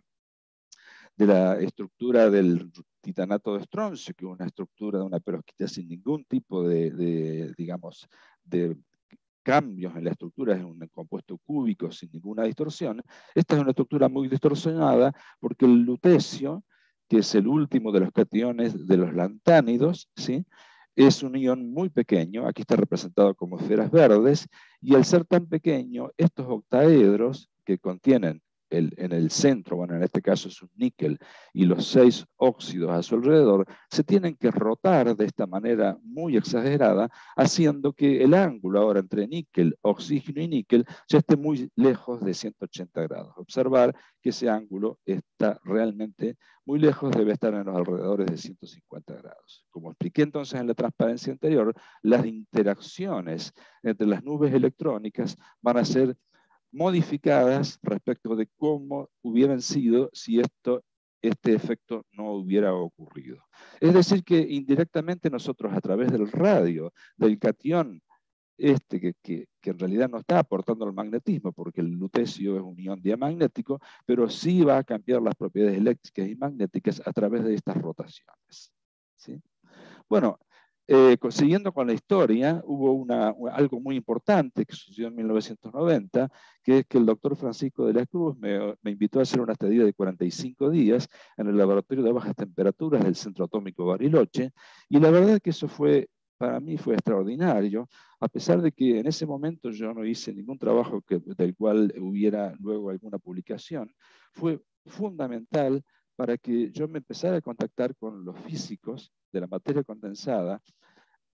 de la estructura del titanato de estroncio, que es una estructura de una perovskita sin ningún tipo de, de digamos, de cambios en la estructura, es un compuesto cúbico sin ninguna distorsión. Esta es una estructura muy distorsionada porque el lutecio, que es el último de los cationes de los lantánidos, ¿sí? Es un ion muy pequeño, aquí está representado como esferas verdes, y al ser tan pequeño, estos octaedros que contienen en el centro, bueno, en este caso es un níquel, y los seis óxidos a su alrededor, se tienen que rotar de esta manera muy exagerada, haciendo que el ángulo ahora entre níquel, oxígeno y níquel ya esté muy lejos de 180 grados. Observar que ese ángulo está realmente muy lejos, debe estar en los alrededores de 150 grados. Como expliqué entonces en la transparencia anterior, las interacciones entre las nubes electrónicas van a ser modificadas respecto de cómo hubieran sido si esto, este efecto no hubiera ocurrido. Es decir, que indirectamente nosotros a través del radio, del cation, este que, que, que, en realidad no está aportando el magnetismo, porque el lutecio es un ion diamagnético, pero sí va a cambiar las propiedades eléctricas y magnéticas a través de estas rotaciones. ¿sí? Bueno, eh, siguiendo con la historia, hubo algo muy importante que sucedió en 1990, que es que el doctor Francisco de la Cruz me, me, invitó a hacer una estadía de 45 días en el laboratorio de bajas temperaturas del Centro Atómico Bariloche, y la verdad que eso fue, para mí fue extraordinario, a pesar de que en ese momento yo no hice ningún trabajo que, del cual hubiera luego alguna publicación, fue fundamental para que yo me empezara a contactar con los físicos de la materia condensada.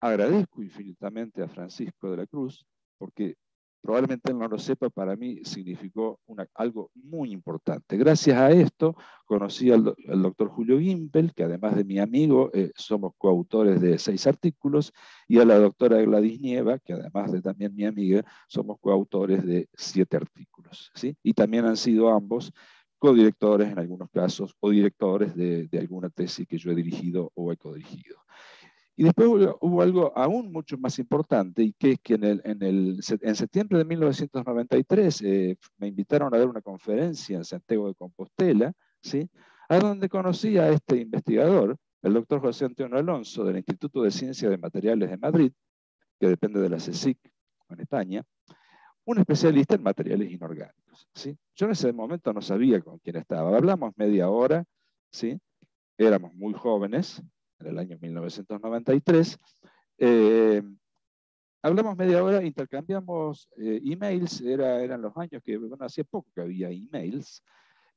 Agradezco infinitamente a Francisco de la Cruz, porque probablemente él no lo sepa, para mí significó algo muy importante. Gracias a esto conocí al, doctor Julio Gimpel, que además de mi amigo, eh, somos coautores de seis artículos, y a la doctora Gladys Nieva, que además de también mi amiga, somos coautores de siete artículos. ¿sí? Y también han sido ambos codirectores en algunos casos o directores de, alguna tesis que yo he dirigido o he codirigido. Y después hubo, algo aún mucho más importante, y que es que en, el, en, el, en septiembre de 1993 eh, me invitaron a dar una conferencia en Santiago de Compostela, ¿sí? a donde conocí a este investigador, el doctor José Antonio Alonso, del Instituto de Ciencia de Materiales de Madrid, que depende de la CSIC en España, un especialista en materiales inorgánicos. ¿sí? Yo en ese momento no sabía con quién estaba. Hablamos media hora, ¿sí? éramos muy jóvenes, en el año 1993. Eh, hablamos media hora, intercambiamos eh, emails, era, eran los años que, bueno, hacía poco que había emails.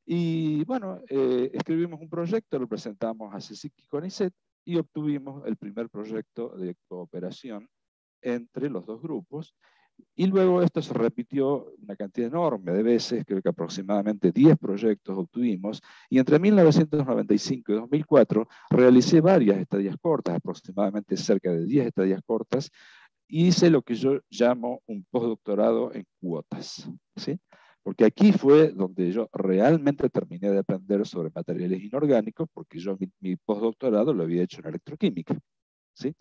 Y bueno, eh, escribimos un proyecto, lo presentamos a CSIC y CONICET y obtuvimos el primer proyecto de cooperación entre los dos grupos y luego esto se repitió una cantidad enorme de veces, creo que aproximadamente 10 proyectos obtuvimos, y entre 1995 y 2004 realicé varias estadías cortas, aproximadamente cerca de 10 estadías cortas, y hice lo que yo llamo un postdoctorado en cuotas. ¿sí? Porque aquí fue donde yo realmente terminé de aprender sobre materiales inorgánicos, porque yo mi, mi postdoctorado lo había hecho en electroquímica. ¿sí?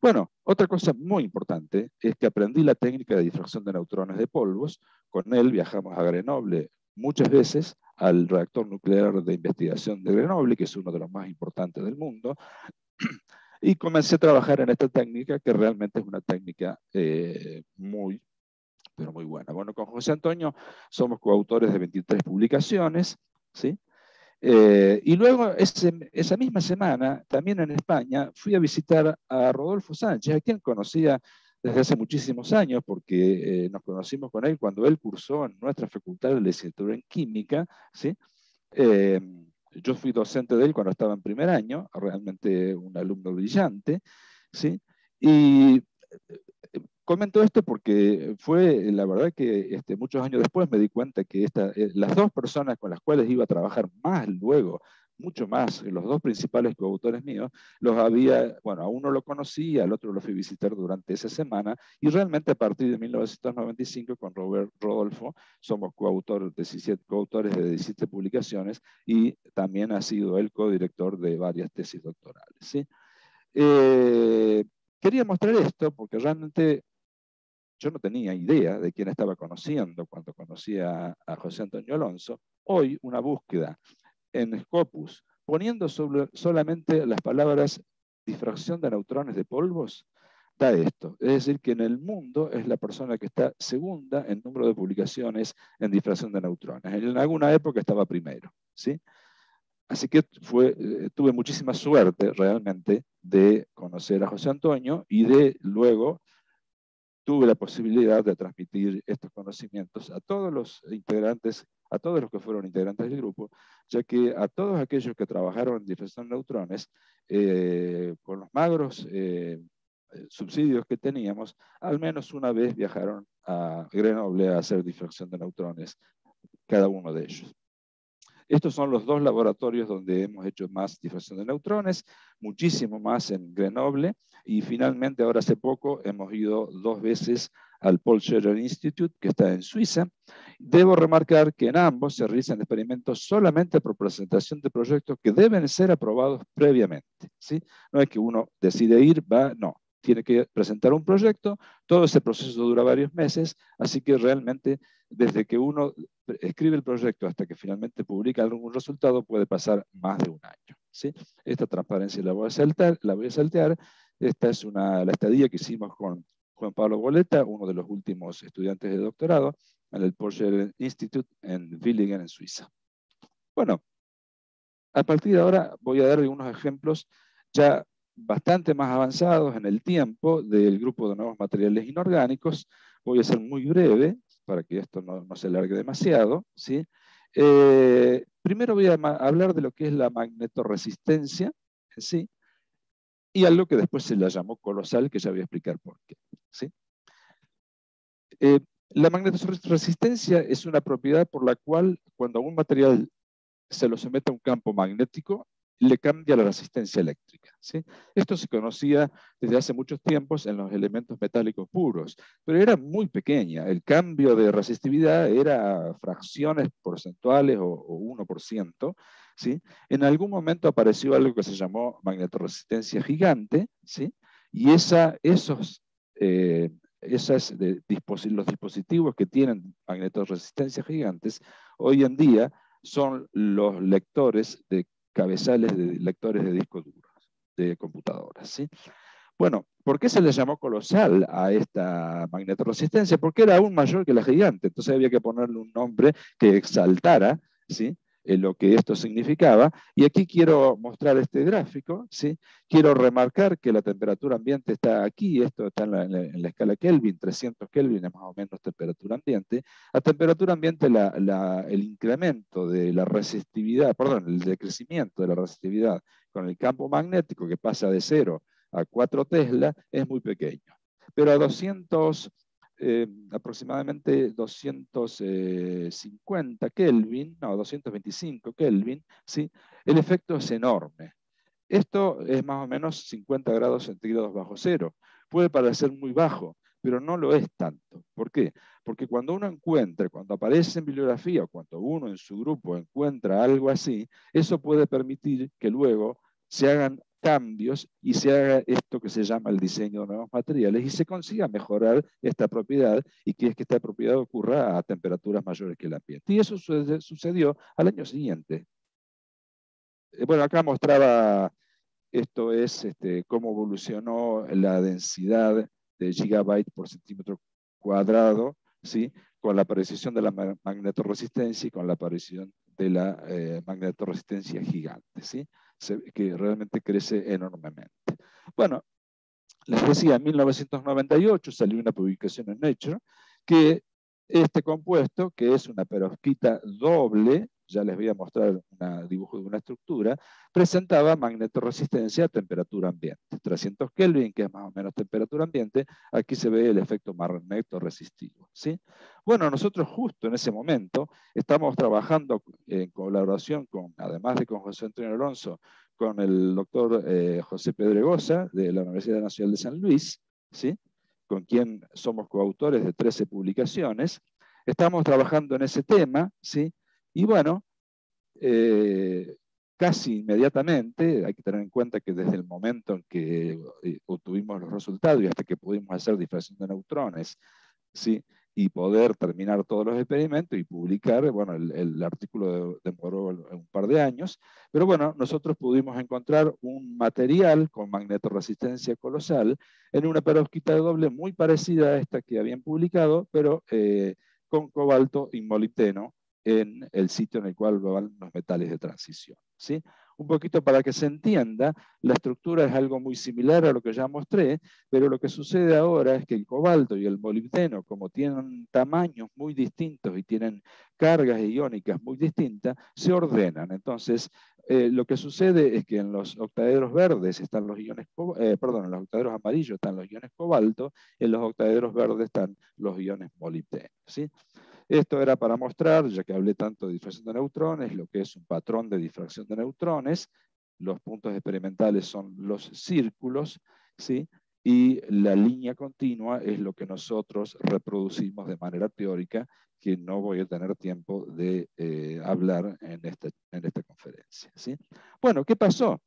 Bueno, otra cosa muy importante es que aprendí la técnica de difracción de neutrones de polvos. Con él viajamos a Grenoble muchas veces al reactor nuclear de investigación de Grenoble, que es uno de los más importantes del mundo, y comencé a trabajar en esta técnica, que realmente es una técnica eh, muy, pero muy buena. Bueno, con José Antonio somos coautores de 23 publicaciones, ¿sí? Eh, y luego esa misma semana, también en España, fui a visitar a Rodolfo Sánchez, a quien conocía desde hace muchísimos años, porque eh, nos conocimos con él cuando él cursó en nuestra facultad de licenciatura en química. ¿sí? Eh, yo fui docente de él cuando estaba en primer año, realmente un alumno brillante, ¿sí? Y comento esto porque fue, la verdad que este, muchos años después me di cuenta que esta, eh, las dos personas con las cuales iba a trabajar más luego mucho más, los dos principales coautores míos, los había, bueno, a uno lo conocí, al otro lo fui a visitar durante esa semana, y realmente a partir de 1995 con Robert Rodolfo somos coautores, 17, coautores de 17 publicaciones y también ha sido el codirector de varias tesis doctorales. ¿sí? Eh, quería mostrar esto porque realmente yo no tenía idea de quién estaba conociendo cuando conocía a José Antonio Alonso. Hoy una búsqueda en Scopus, poniendo solamente las palabras difracción de neutrones de polvos, da esto. Es decir, que en el mundo es la persona que está segunda en número de publicaciones en difracción de neutrones. En alguna época estaba primero. ¿sí? Así que eh, tuve muchísima suerte realmente de conocer a José Antonio y de luego tuve la posibilidad de transmitir estos conocimientos a todos los integrantes a todos los que fueron integrantes del grupo, ya que a todos aquellos que trabajaron en difracción de neutrones, eh, con los magros eh, subsidios que teníamos, al menos una vez viajaron a Grenoble a hacer difracción de neutrones, cada uno de ellos. Estos son los dos laboratorios donde hemos hecho más difracción de neutrones, muchísimo más en Grenoble, y finalmente ahora hace poco hemos ido dos veces al Paul Scherrer Institute, que está en Suiza. Debo remarcar que en ambos se realizan experimentos solamente por presentación de proyectos que deben ser aprobados previamente. ¿sí? No es que uno decide ir, va, no. Tiene que presentar un proyecto, todo ese proceso dura varios meses, así que realmente desde que uno escribe el proyecto hasta que finalmente publica algún resultado puede pasar más de un año. ¿sí? Esta transparencia la voy a saltar, la voy a saltear. Esta es una, la estadía que hicimos con Juan Pablo Boleta, uno de los últimos estudiantes de doctorado en el Porsche Institute en Willingen, en Suiza. Bueno, a partir de ahora voy a dar algunos ejemplos ya bastante más avanzados en el tiempo del grupo de nuevos materiales inorgánicos. Voy a ser muy breve para que esto no, se alargue demasiado. ¿sí? Eh, primero voy a hablar de lo que es la magnetoresistencia ¿sí? Y algo que después se la llamó colosal, que ya voy a explicar por qué. ¿sí? Eh, la magnetoresistencia es una propiedad por la cual cuando un material se lo somete a un campo magnético, le cambia la resistencia eléctrica. ¿sí? Esto se conocía desde hace muchos tiempos en los elementos metálicos puros, pero era muy pequeña. El cambio de resistividad era fracciones porcentuales o, o 1%, ¿sí? En algún momento apareció algo que se llamó magnetoresistencia gigante, ¿sí? y esos, eh, los dispositivos que tienen magnetoresistencia gigantes, hoy en día son los lectores de cabezales de lectores de discos duros, de computadoras. ¿sí? Bueno, ¿por qué se le llamó colosal a esta magnetoresistencia? Porque era aún mayor que la gigante, entonces había que ponerle un nombre que exaltara ¿sí? Lo que esto significaba. Y aquí quiero mostrar este gráfico. ¿sí? Quiero remarcar que la temperatura ambiente está aquí, esto está en la, escala Kelvin, 300 Kelvin es más o menos temperatura ambiente. A temperatura ambiente el incremento de la resistividad, perdón, el decrecimiento de la resistividad con el campo magnético que pasa de 0 a 4 Tesla es muy pequeño. Pero a 200 eh, aproximadamente 250 Kelvin, no, 225 Kelvin, ¿sí? el efecto es enorme. Esto es más o menos 50 grados centígrados bajo cero. Puede parecer muy bajo, pero no lo es tanto. ¿Por qué? Porque cuando uno encuentra, cuando aparece en bibliografía o cuando uno en su grupo encuentra algo así, eso puede permitir que luego se hagan cambios y se haga esto que se llama el diseño de nuevos materiales y se consiga mejorar esta propiedad y que es que esta propiedad ocurra a temperaturas mayores que el ambiente. Y eso sucedió al año siguiente. Eh, bueno, acá mostraba, esto es este, cómo evolucionó la densidad de gigabyte por centímetro cuadrado, ¿sí? con la aparición de la magnetoresistencia y con la aparición de la eh, magnetoresistencia gigante. ¿sí? Que realmente crece enormemente. Bueno, les decía, en 1998 salió una publicación en Nature que este compuesto, que es una perovskita doble, ya les voy a mostrar un dibujo de una estructura, presentaba magnetoresistencia a temperatura ambiente. 300 Kelvin, que es más o menos temperatura ambiente, aquí se ve el efecto magnetoresistivo. ¿sí? Bueno, nosotros justo en ese momento estamos trabajando en colaboración con, además de con José Antonio Alonso, con el doctor eh, José Pedregosa de la Universidad Nacional de San Luis, ¿sí? con quien somos coautores de 13 publicaciones. Estamos trabajando en ese tema, ¿sí? Y bueno, eh, casi inmediatamente, hay que tener en cuenta que desde el momento en que eh, obtuvimos los resultados y hasta que pudimos hacer difracción de neutrones, ¿sí? y poder terminar todos los experimentos y publicar, bueno, el, artículo demoró un par de años, pero bueno, nosotros pudimos encontrar un material con magnetoresistencia colosal en una perovskita de doble muy parecida a esta que habían publicado, pero eh, con cobalto y molibdeno en el sitio en el cual van los metales de transición. ¿sí? un poquito para que se entienda, la estructura es algo muy similar a lo que ya mostré, pero lo que sucede ahora es que el cobalto y el molibdeno, como tienen tamaños muy distintos y tienen cargas iónicas muy distintas, se ordenan. Entonces, eh, lo que sucede es que en los octaedros verdes están los iones, eh, perdón, los octaedros amarillos están los iones cobalto, en los octaedros verdes están los iones molibdeno. ¿sí? Esto era para mostrar, ya que hablé tanto de difracción de neutrones, lo que es un patrón de difracción de neutrones. Los puntos experimentales son los círculos, ¿sí? y la línea continua es lo que nosotros reproducimos de manera teórica, que no voy a tener tiempo de eh, hablar en, este, en esta conferencia. ¿sí? Bueno, ¿qué pasó?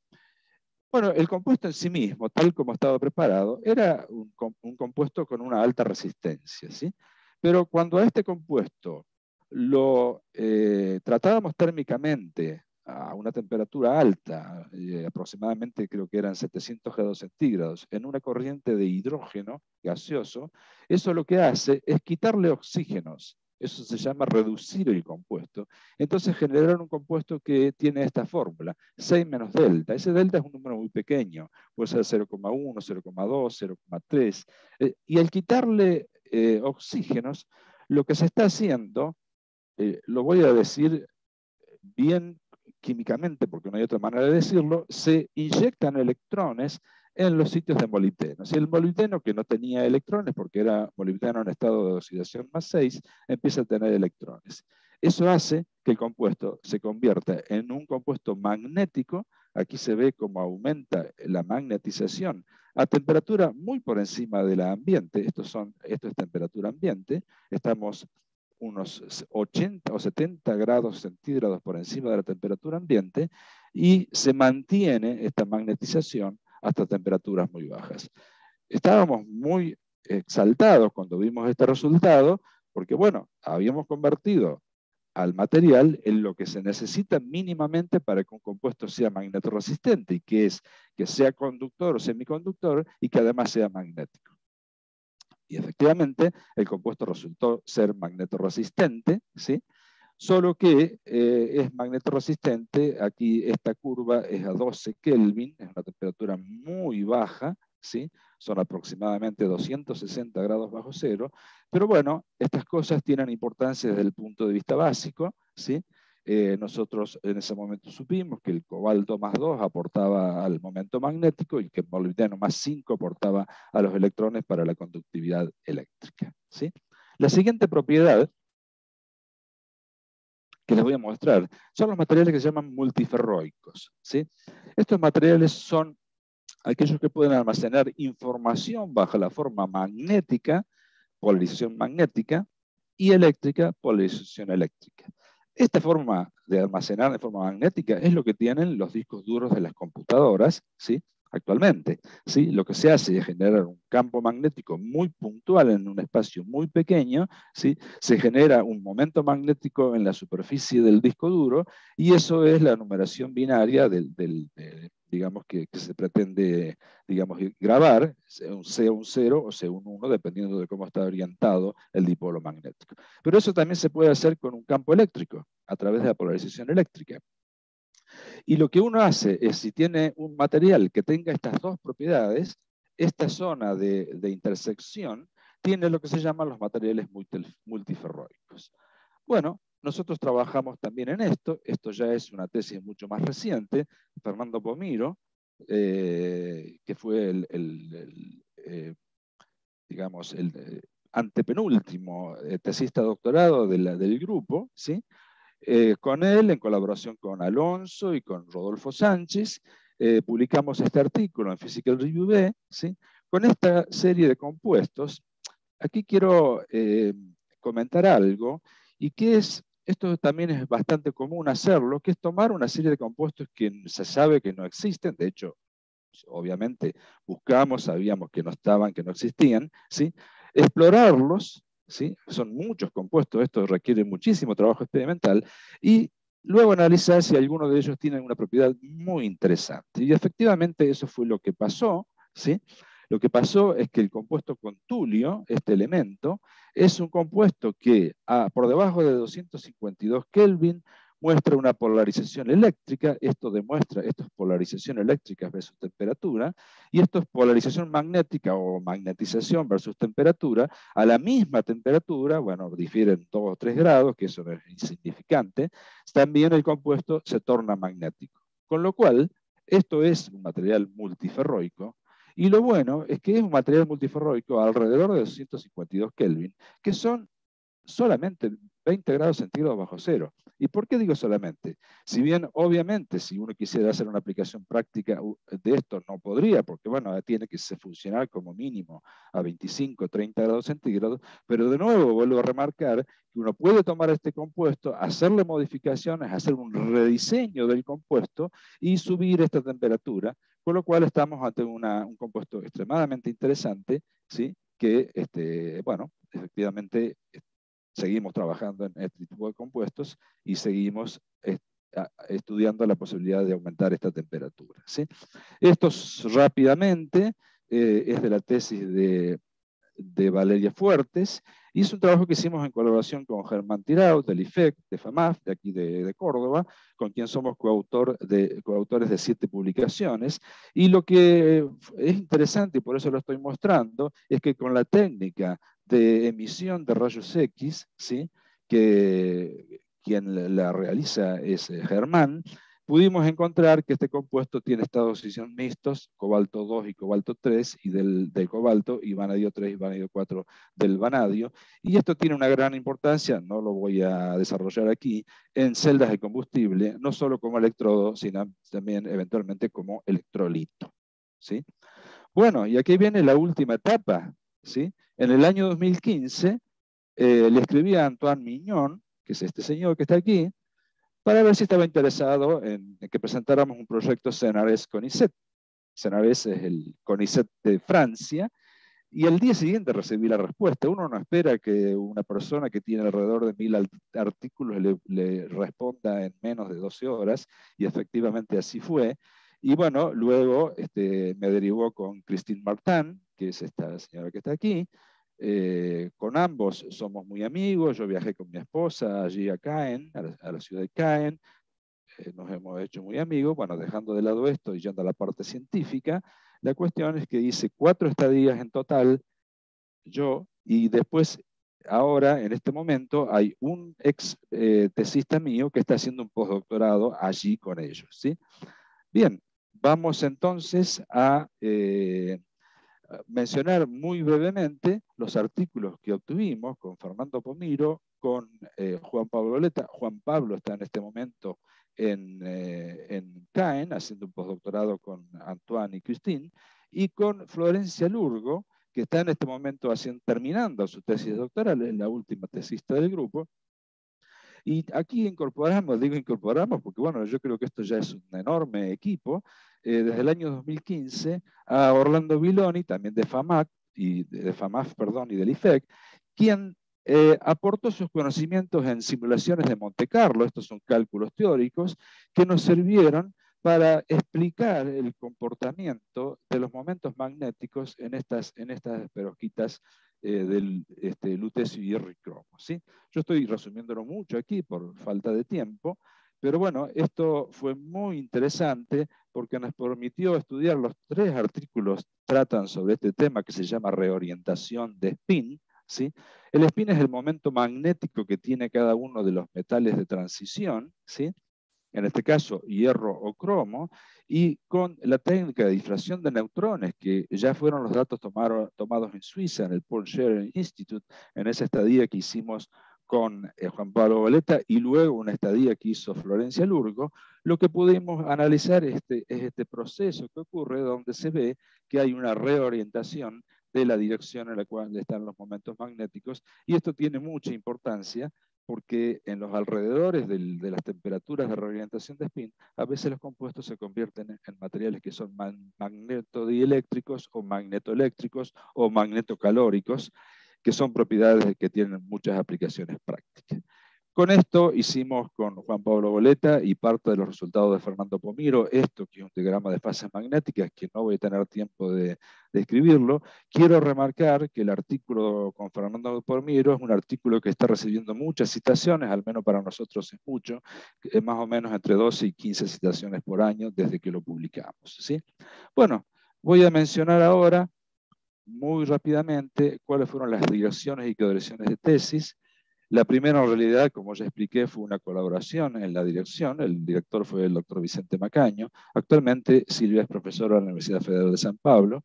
Bueno, el compuesto en sí mismo, tal como estaba preparado, era un compuesto con una alta resistencia. ¿sí? Pero cuando a este compuesto lo eh, tratábamos térmicamente a una temperatura alta, eh, aproximadamente creo que eran 700 grados centígrados, en una corriente de hidrógeno gaseoso, eso lo que hace es quitarle oxígenos. Eso se llama reducir el compuesto. Entonces generar un compuesto que tiene esta fórmula, 6 menos delta. Ese delta es un número muy pequeño, puede ser 0,1, 0,2, 0,3. y al quitarle eh, oxígenos, lo que se está haciendo, eh, lo voy a decir bien químicamente, porque no hay otra manera de decirlo, se inyectan electrones en los sitios de molibdeno. Si el molibdeno que no tenía electrones, porque era molibdeno en estado de oxidación más 6, empieza a tener electrones. Eso hace que el compuesto se convierta en un compuesto magnético. Aquí se ve cómo aumenta la magnetización a temperatura muy por encima de la ambiente. Esto, esto es temperatura ambiente. Estamos unos 80 o 70 grados centígrados por encima de la temperatura ambiente y se mantiene esta magnetización hasta temperaturas muy bajas. Estábamos muy exaltados cuando vimos este resultado porque, bueno, habíamos convertido al material en lo que se necesita mínimamente para que un compuesto sea resistente y que es que sea conductor o semiconductor y que además sea magnético. Y efectivamente, el compuesto resultó ser resistente, ¿sí? solo que eh, es resistente. aquí esta curva es a 12 Kelvin, es una temperatura muy baja, son aproximadamente 260 grados bajo cero, pero bueno, estas cosas tienen importancia desde el punto de vista básico, ¿sí? Eh, nosotros en ese momento supimos que el cobalto más 2 aportaba al momento magnético y que el molibdeno más 5 aportaba a los electrones para la conductividad eléctrica. ¿sí? La siguiente propiedad que les voy a mostrar son los materiales que se llaman multiferroicos. ¿sí? Estos materiales son aquellos que pueden almacenar información bajo la forma magnética, polarización magnética, y eléctrica, polarización eléctrica. Esta forma de almacenar de forma magnética es lo que tienen los discos duros de las computadoras, ¿sí? Actualmente. ¿sí? Lo que se hace es generar un campo magnético muy puntual en un espacio muy pequeño, ¿sí? se genera un momento magnético en la superficie del disco duro y eso es la numeración binaria del, digamos, que, se pretende digamos, grabar, sea un 0 o sea un 1, dependiendo de cómo está orientado el dipolo magnético. Pero eso también se puede hacer con un campo eléctrico, a través de la polarización eléctrica. Y lo que uno hace es, si tiene un material que tenga estas dos propiedades, esta zona de, intersección tiene lo que se llaman los materiales multiferroicos. Bueno, nosotros trabajamos también en esto, esto ya es una tesis mucho más reciente, Fernando Pomiro, eh, que fue el, eh, digamos, el eh, antepenúltimo tesista doctorado del grupo, ¿sí? Con él, en colaboración con Alonso y con Rodolfo Sánchez, publicamos este artículo en Physical Review B, ¿sí? con esta serie de compuestos. Aquí quiero comentar algo, y que es esto también es bastante común hacerlo, que es tomar una serie de compuestos que se sabe que no existen, de hecho, obviamente buscamos, sabíamos que no estaban, que no existían, ¿sí? explorarlos, ¿sí? son muchos compuestos, esto requiere muchísimo trabajo experimental, y luego analizar si alguno de ellos tiene una propiedad muy interesante. Y efectivamente eso fue lo que pasó, ¿sí? Lo que pasó es que el compuesto con tulio, este elemento, es un compuesto que por debajo de 252 Kelvin muestra una polarización eléctrica, esto demuestra, esto es polarización eléctrica versus temperatura, y esto es polarización magnética o magnetización versus temperatura, a la misma temperatura, bueno, difieren 2 o 3 grados, que eso es insignificante, también el compuesto se torna magnético. Con lo cual, esto es un material multiferroico, y lo bueno es que es un material multiferroico alrededor de 252 Kelvin, que son solamente 20 grados centígrados bajo cero. ¿Y por qué digo solamente? Si bien, obviamente, si uno quisiera hacer una aplicación práctica de esto, no podría, porque, bueno, tiene que funcionar como mínimo a 25, 30 grados centígrados, pero de nuevo vuelvo a remarcar que uno puede tomar este compuesto, hacerle modificaciones, hacer un rediseño del compuesto y subir esta temperatura, con lo cual estamos ante un compuesto extremadamente interesante, ¿sí? que, este, bueno, efectivamente seguimos trabajando en este tipo de compuestos y seguimos estudiando la posibilidad de aumentar esta temperatura. Esto rápidamente eh, es de la tesis de, Valeria Fuertes y es un trabajo que hicimos en colaboración con Germán Tirau, del IFEC, de FAMAF, de aquí de, de Córdoba, con quien somos coautor de, coautores de siete publicaciones. Y lo que es interesante, y por eso lo estoy mostrando, es que con la técnica de emisión de rayos X, ¿sí? que quien la realiza es eh, Germán, pudimos encontrar que este compuesto tiene estados de mixtos, cobalto 2 y cobalto 3, y del, cobalto, y vanadio 3 y vanadio 4 del vanadio. Y esto tiene una gran importancia, no lo voy a desarrollar aquí, en celdas de combustible, no solo como electrodo, sino también eventualmente como electrolito. ¿sí? Bueno, y aquí viene la última etapa, En el año 2015 eh, le escribí a Antoine Miñón, que es este señor que está aquí, para ver si estaba interesado en, que presentáramos un proyecto Cenares CONICET. Cenares es el CONICET de Francia, y el día siguiente recibí la respuesta. Uno no espera que una persona que tiene alrededor de mil artículos le, le, responda en menos de 12 horas, y efectivamente así fue. Y bueno, luego este, me derivó con Christine Martin, que es esta señora que está aquí, eh, con ambos somos muy amigos, yo viajé con mi esposa allí a Caen, a la, ciudad de Caen, eh, nos hemos hecho muy amigos, bueno, dejando de lado esto y yendo a la parte científica, la cuestión es que hice cuatro estadías en total, yo, y después, ahora, en este momento, hay un ex eh, tesista mío que está haciendo un postdoctorado allí con ellos, ¿sí? Bien, vamos entonces a mencionar muy brevemente los artículos que obtuvimos con Fernando Pomiro, con eh, Juan Pablo Leta. Juan Pablo está en este momento en, eh, en CAEN, haciendo un postdoctorado con Antoine y Christine, y con Florencia Lurgo, que está en este momento haciendo, terminando su tesis doctoral, es la última tesista del grupo, y aquí incorporamos, digo incorporamos porque bueno, yo creo que esto ya es un enorme equipo, eh, desde el año 2015 a Orlando Viloni, también de FAMAC, y de FAMAF, perdón, y del IFEC, quien eh, aportó sus conocimientos en simulaciones de Monte Carlo, estos son cálculos teóricos, que nos sirvieron para explicar el comportamiento de los momentos magnéticos en estas, en estas peroquitas eh, del este, lutecio y cromo. ¿sí? Yo estoy resumiéndolo mucho aquí por falta de tiempo, pero bueno, esto fue muy interesante porque nos permitió estudiar los tres artículos tratan sobre este tema que se llama reorientación de spin, ¿sí? El spin es el momento magnético que tiene cada uno de los metales de transición, ¿sí? En este caso hierro o cromo, y con la técnica de difracción de neutrones, que ya fueron los datos tomados en Suiza, en el Paul Scherrer Institute, en esa estadía que hicimos con eh, Juan Pablo Boleta y luego una estadía que hizo Florencia Lurgo, lo que pudimos analizar este, es este proceso que ocurre donde se ve que hay una reorientación de la dirección en la cual están los momentos magnéticos y esto tiene mucha importancia porque en los alrededores de las temperaturas de reorientación de spin, a veces los compuestos se convierten en, materiales que son magnetodieléctricos o magnetoeléctricos o magnetocalóricos, que son propiedades que tienen muchas aplicaciones prácticas. Con esto hicimos con Juan Pablo Boleta y parte de los resultados de Fernando Pomiro, esto que es un diagrama de fases magnéticas, que no voy a tener tiempo de, escribirlo. Quiero remarcar que el artículo con Fernando Pomiro es un artículo que está recibiendo muchas citaciones, al menos para nosotros es mucho, más o menos entre 12 y 15 citaciones por año desde que lo publicamos. ¿sí? Bueno, voy a mencionar ahora muy rápidamente cuáles fueron las direcciones y codirecciones de tesis. La primera, en realidad, como ya expliqué, fue una colaboración en la dirección. El director fue el doctor Vicente Macaño. Actualmente, Silvia es profesora de la Universidad Federal de San Pablo.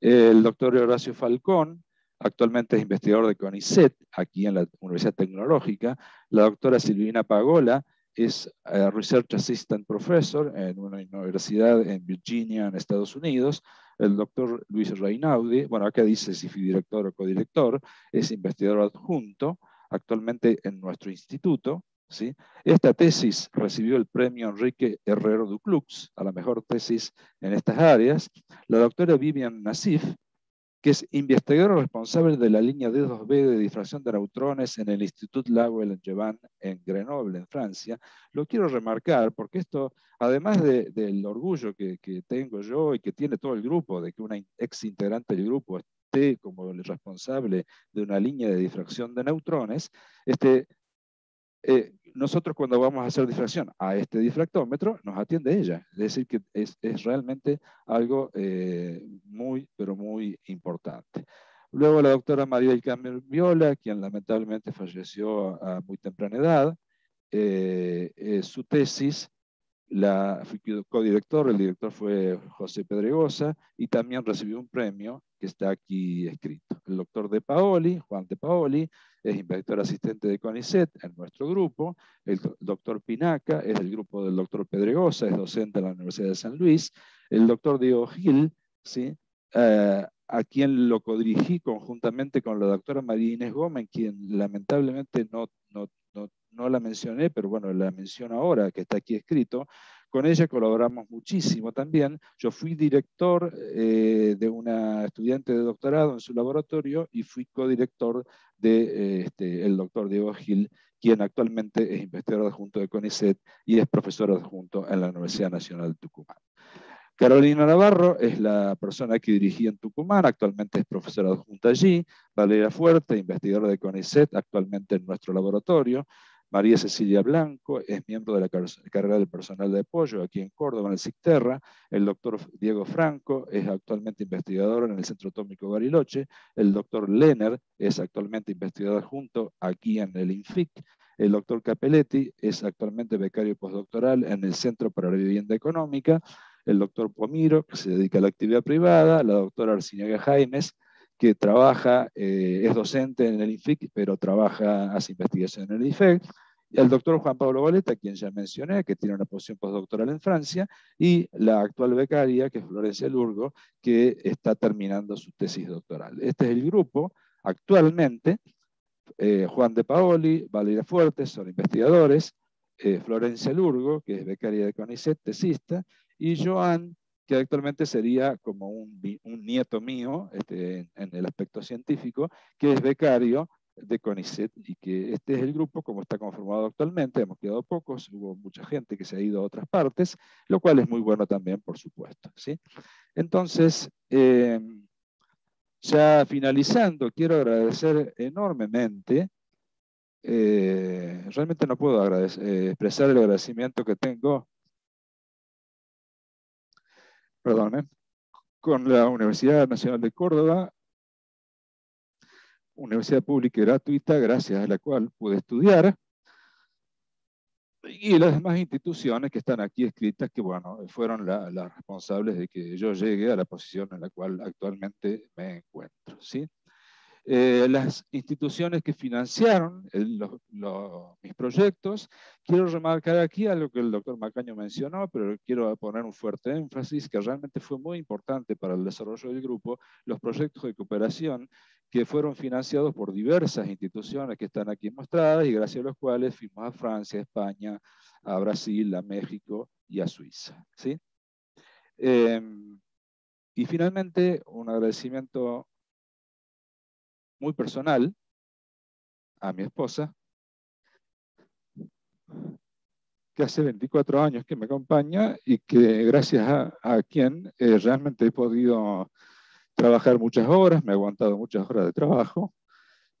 El doctor Horacio Falcón, actualmente es investigador de CONICET, aquí en la Universidad Tecnológica. La doctora Silvina Pagola es eh, Research Assistant Professor en una universidad en Virginia, en Estados Unidos el doctor Luis Reinaudi, bueno, acá dice si fui director o codirector, es investigador adjunto, actualmente en nuestro instituto. ¿sí? Esta tesis recibió el premio Enrique Herrero Duclux a la mejor tesis en estas áreas. La doctora Vivian Nassif que es investigador responsable de la línea D2B de difracción de neutrones en el Institut Laguel-Jevan en Grenoble, en Francia. Lo quiero remarcar porque esto, además del orgullo que, tengo yo y que tiene todo el grupo, de que una ex integrante del grupo como el responsable de una línea de difracción de neutrones, este, eh, nosotros cuando vamos a hacer difracción a este difractómetro, nos atiende ella. Es decir, que es, realmente algo eh, muy, pero muy importante. Luego la doctora María del Carmen Viola, quien lamentablemente falleció a, muy temprana edad, eh, su tesis la, fui codirector, el director fue José Pedregosa y también recibió un premio que está aquí escrito. El doctor De Paoli, Juan De Paoli, es inspector asistente de CONICET en nuestro grupo. El doctor Pinaca es del grupo del doctor Pedregosa, es docente en la Universidad de San Luis. El doctor Diego Gil, ¿sí? Eh, a quien lo codirigí conjuntamente con la doctora María Inés Gómez, quien lamentablemente no, no, la mencioné, pero bueno, la menciono ahora, que está aquí escrito. Con ella colaboramos muchísimo también. Yo fui director eh, de una estudiante de doctorado en su laboratorio y fui codirector de, este, el doctor Diego Gil, quien actualmente es investigador adjunto de CONICET y es profesor adjunto en la Universidad Nacional de Tucumán. Carolina Navarro es la persona que dirigía en Tucumán, actualmente es profesora adjunta allí. Valeria Fuerte, investigadora de CONICET, actualmente en nuestro laboratorio. María Cecilia Blanco es miembro de la carrera del personal de apoyo aquí en Córdoba, en el SICTERRA. El doctor Diego Franco es actualmente investigador en el Centro Atómico Bariloche. El doctor Lenner es actualmente investigador junto aquí en el INFIC. El doctor Capelletti es actualmente becario postdoctoral en el Centro para la Vivienda Económica el doctor Pomiro, que se dedica a la actividad privada, la doctora Arciniaga Jaimes, que trabaja, eh, es docente en el INFIC, pero trabaja, hace investigación en el IFEC, y el doctor Juan Pablo Boleta, quien ya mencioné, que tiene una posición postdoctoral en Francia, y la actual becaria, que es Florencia Lurgo, que está terminando su tesis doctoral. Este es el grupo, actualmente, eh, Juan de Paoli, Valeria Fuertes son investigadores, eh, Florencia Lurgo, que es becaria de CONICET, tesista, y Joan, que actualmente sería como un, nieto mío este, en, el aspecto científico, que es becario de CONICET y que este es el grupo como está conformado actualmente, hemos quedado pocos, hubo mucha gente que se ha ido a otras partes, lo cual es muy bueno también, por supuesto. ¿sí? Entonces, em, ya finalizando, quiero agradecer enormemente, eh, realmente no puedo eh, expresar el agradecimiento que tengo perdón, con la Universidad Nacional de Córdoba, universidad pública y gratuita gracias a la cual pude estudiar. Y las demás instituciones que están aquí escritas, que bueno, fueron las responsables de que yo llegue a la posición en la cual actualmente me encuentro. ¿sí? Eh, las instituciones que financiaron mis proyectos. Quiero remarcar aquí algo que el doctor Macaño mencionó, pero quiero poner un fuerte énfasis que realmente fue muy importante para el desarrollo del grupo, los proyectos de cooperación que fueron financiados por diversas instituciones que están aquí mostradas y gracias a los cuales fuimos a Francia, a España, a Brasil, a México y a Suiza. ¿sí? Em, y finalmente, un agradecimiento muy personal a mi esposa, que hace 24 años que me acompaña y que gracias a, quien eh, realmente he podido trabajar muchas horas, me ha aguantado muchas horas de trabajo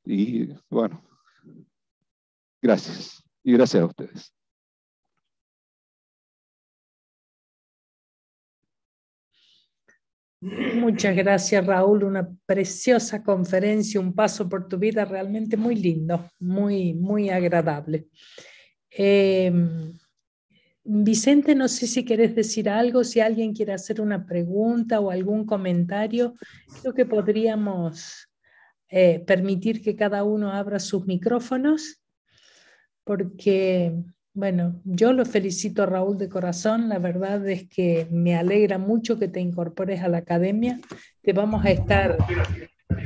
y bueno, gracias. Y gracias a ustedes. Muchas gracias, Raúl. Una preciosa conferencia, un paso por tu vida realmente muy lindo, muy, muy agradable. Em, Vicente, no sé si quieres decir algo, si alguien quiere hacer una pregunta o algún comentario, creo que podríamos eh, permitir que cada uno abra sus micrófonos, porque bueno, yo lo felicito Raúl de corazón. La verdad es que me alegra mucho que te incorpores a la academia. Te vamos a estar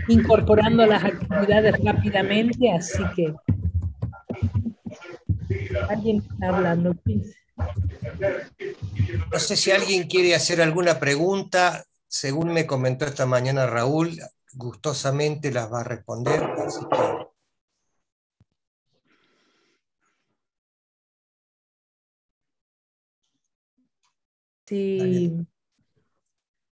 incorporando las actividades rápidamente, así que alguien está hablando. No sé si alguien quiere hacer alguna pregunta. Según me comentó esta mañana Raúl, gustosamente las va a responder. Así que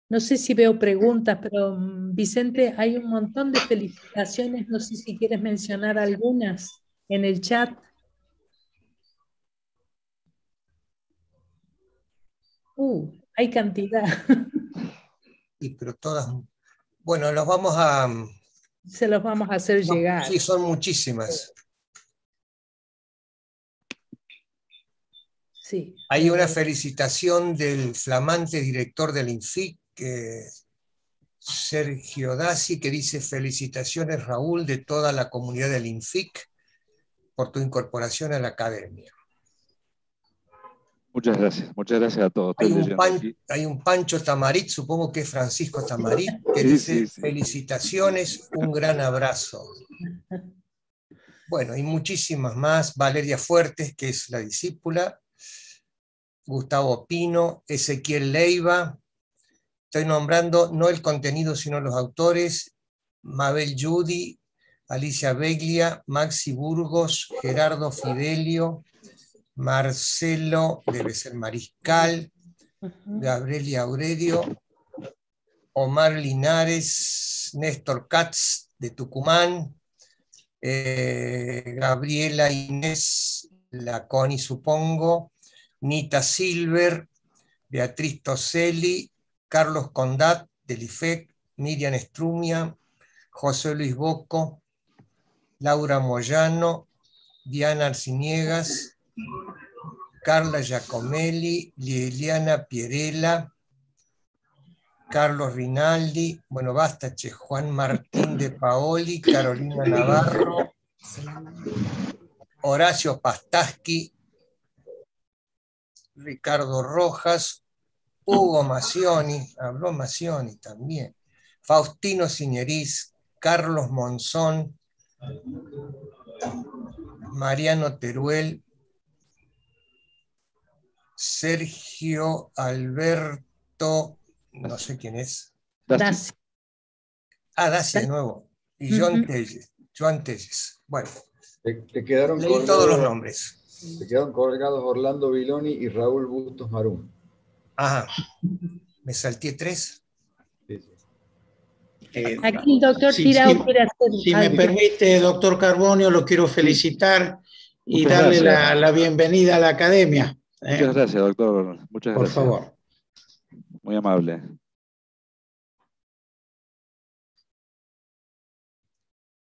No sé si veo preguntas, pero mm, Vicente, hay un montón de felicitaciones. No sé si quieres mencionar algunas en el chat. Uh, hay cantidad. Sí, pero todas. Bueno, los vamos a. Se los vamos a hacer llegar. Sí, son muchísimas. Hay una felicitación del flamante director del INFIC, Sergio Dassi, que dice felicitaciones Raúl de toda la comunidad del INFIC por tu incorporación a la academia. Muchas gracias, muchas gracias a todos. Hay un, Pancho Tamarit, supongo que es Francisco Tamarit, que dice felicitaciones, un gran abrazo. Bueno, hay muchísimas más. Valeria Fuertes, que es la discípula, Gustavo Pino, Ezequiel Leiva, estoy nombrando no el contenido, sino los autores, Mabel Judy, Alicia Beglia, Maxi Burgos, Gerardo Fidelio, Marcelo, debe ser Mariscal, Gabriel Aurelio, Omar Linares, Néstor Katz de Tucumán, eh, Gabriela Inés Laconi, supongo, Nita Silver, Beatriz Toselli, Carlos Condat del IFEC, Miriam Estrumia, José Luis Boco, Laura Moyano, Diana Arciniegas, Carla Giacomelli, Liliana Pierela, Carlos Rinaldi, bueno, basta, che, Juan Martín de Paoli, Carolina Navarro, Horacio Pastaski, Ricardo Rojas, Hugo Macioni, habló Macioni también, Faustino Siñeriz, Carlos Monzón, Mariano Teruel, Sergio Alberto, no sé quién es. Daci. Ah, Daci de nuevo. Y John Telles. Joan Telles. Bueno. Te, quedaron Leí todos los nombres. Se quedaron colgados Orlando Viloni y Raúl Bustos Marum. Ajá. Me salté tres. Eh, Aquí el doctor Tirado quiere hacer. Si me permite, doctor Carbonio, lo quiero felicitar y darle la, bienvenida a la academia. ¿eh? Muchas gracias, doctor. Muchas gracias. Por favor. Muy amable.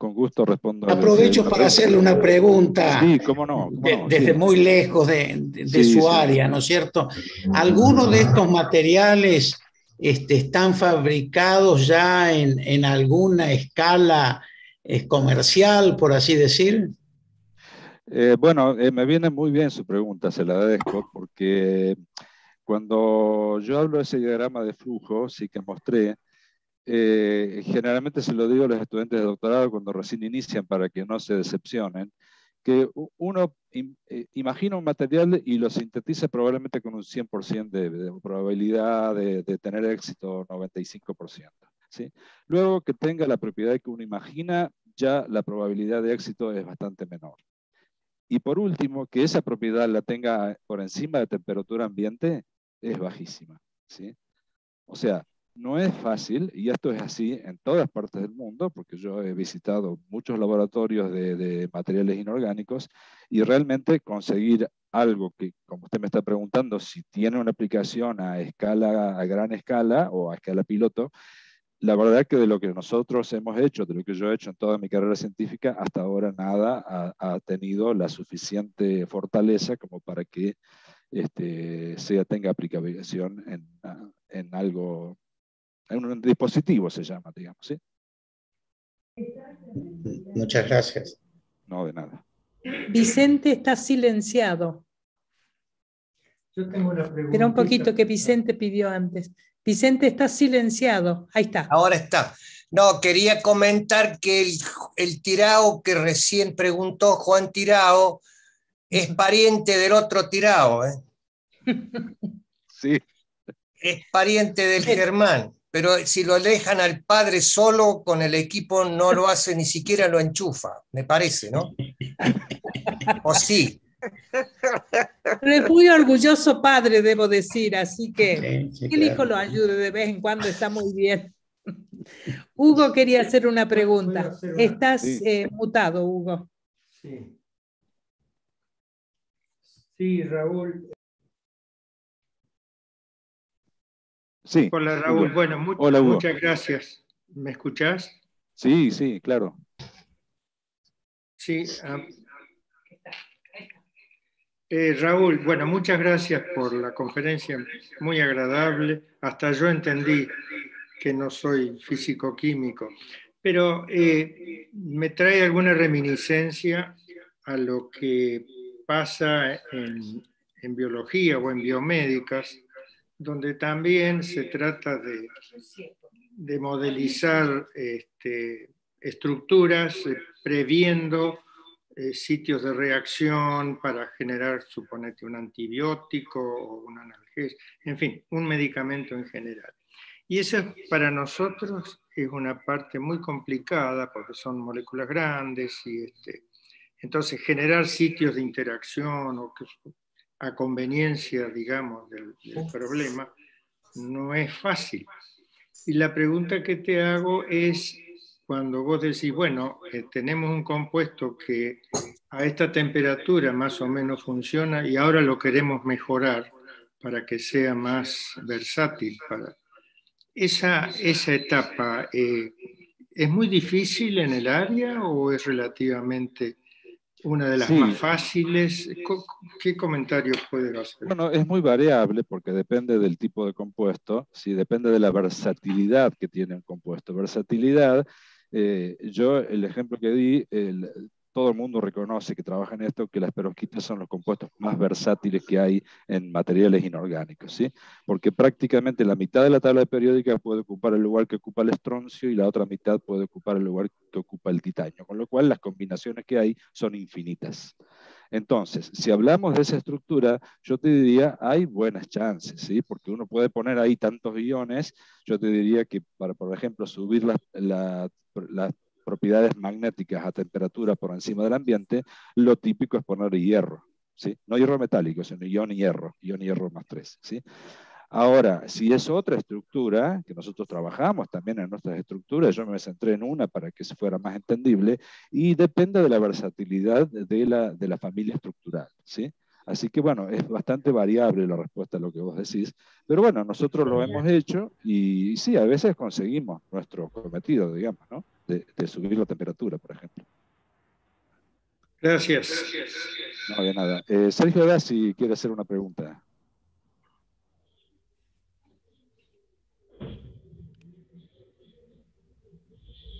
Con gusto respondo. Aprovecho para hacerle una pregunta. Sí, cómo no. desde muy lejos de, su área, ¿no es cierto? ¿Algunos de estos materiales este, están fabricados ya en, alguna escala eh, comercial, por así decir? Eh, bueno, eh, me viene muy bien su pregunta, se la agradezco, porque cuando yo hablo de ese diagrama de flujo, sí que mostré, eh, generalmente se lo digo a los estudiantes de doctorado cuando recién inician para que no se decepcionen, que uno eh, imagina un material y lo sintetiza probablemente con un 100% de, probabilidad de, tener éxito, 95%. ¿sí? Luego que tenga la propiedad que uno imagina, ya la probabilidad de éxito es bastante menor. Y por último, que esa propiedad la tenga por encima de temperatura ambiente es bajísima. ¿sí? O sea, no es fácil, y esto es así en todas partes del mundo, porque yo he visitado muchos laboratorios de, materiales inorgánicos, y realmente conseguir algo que, como usted me está preguntando, si tiene una aplicación a escala, a gran escala o a escala piloto, la verdad que de lo que nosotros hemos hecho, de lo que yo he hecho en toda mi carrera científica, hasta ahora nada ha, tenido la suficiente fortaleza como para que este, sea, tenga aplicación en, en algo un dispositivo se llama, digamos, ¿sí? Muchas gracias. No, de nada. Vicente está silenciado. Yo tengo una pregunta. Espera un poquito que Vicente pidió antes. Vicente está silenciado. Ahí está. Ahora está. No, quería comentar que el, el Tirao que recién preguntó Juan Tirao es pariente del otro Tirao. ¿eh? Sí. Es pariente del Germán pero si lo alejan al padre solo con el equipo no lo hace, ni siquiera lo enchufa, me parece, ¿no? ¿O sí? Pero es muy orgulloso padre, debo decir, así que que el hijo lo ayude de vez en cuando está muy bien. Hugo quería hacer una pregunta. Estás eh, mutado, Hugo. Sí. Sí, Raúl. Sí. Hola Raúl, bueno, muchas gracias. ¿Me escuchás? Sí, sí, claro. Sí. Ah. Eh, Raúl, bueno, muchas gracias por la conferencia, muy agradable. Hasta yo entendí que no soy físico-químico, pero eh, me trae alguna reminiscencia a lo que pasa en, en biología o en biomédicas, donde también se trata de, de modelizar este, estructuras eh, previendo eh, sitios de reacción para generar, suponete, un antibiótico o un analgésico, en fin, un medicamento en general. Y eso para nosotros es una parte muy complicada porque son moléculas grandes y este, entonces generar sitios de interacción o que a conveniencia, digamos, del, problema, no es fácil. Y la pregunta que te hago es, cuando vos decís, bueno, eh, tenemos un compuesto que a esta temperatura más o menos funciona y ahora lo queremos mejorar para que sea más versátil. Para... Esa, esa etapa, eh, ¿es muy difícil en el área o es relativamente una de las más fáciles. ¿Qué comentarios puede hacer? Bueno, es muy variable porque depende del tipo de compuesto, sí, depende de la versatilidad que tiene un compuesto. Versatilidad, eh, yo el ejemplo que di, el, todo el mundo reconoce que trabaja en esto, que las perovskitas son los compuestos más versátiles que hay en materiales inorgánicos, ¿sí? Porque prácticamente la mitad de la tabla periódica puede ocupar el lugar que ocupa el estroncio y la otra mitad puede ocupar el lugar que ocupa el titanio, con lo cual las combinaciones que hay son infinitas. Entonces, si hablamos de esa estructura, yo te diría, hay buenas chances, ¿sí? Porque uno puede poner ahí tantos iones, yo te diría que para, por ejemplo, subir la, la, la propiedades magnéticas a temperatura por encima del ambiente, lo típico es poner hierro. ¿sí? No hierro metálico, sino ion hierro, ion hierro más 3. ¿sí? Ahora, si es otra estructura, que nosotros trabajamos también en nuestras estructuras, yo me centré en una para que fuera más entendible, y depende de la versatilidad de la, de la familia estructural. ¿sí? Así que bueno, es bastante variable la respuesta a lo que vos decís, pero bueno, nosotros lo hemos hecho y, y sí, a veces conseguimos nuestro cometido, digamos, ¿no? De, subir la temperatura, por ejemplo. Gracias. No había nada. Eh, Sergio Gassi quiere hacer una pregunta.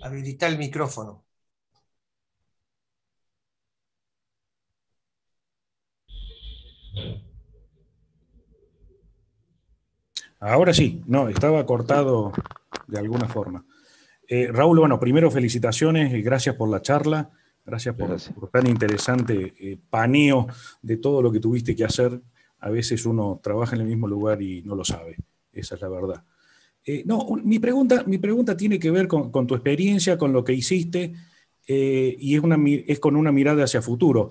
Habilita el micrófono. Ahora sí, no, estaba cortado de alguna forma. Eh, Raúl, bueno, primero felicitaciones y gracias por la charla, gracias por, tan interesante eh, paneo de todo lo que tuviste que hacer. A veces uno trabaja en el mismo lugar y no lo sabe, esa es la verdad. Eh, no, mi pregunta, mi pregunta tiene que ver con, tu experiencia, con lo que hiciste, y es, una, es con una mirada hacia futuro.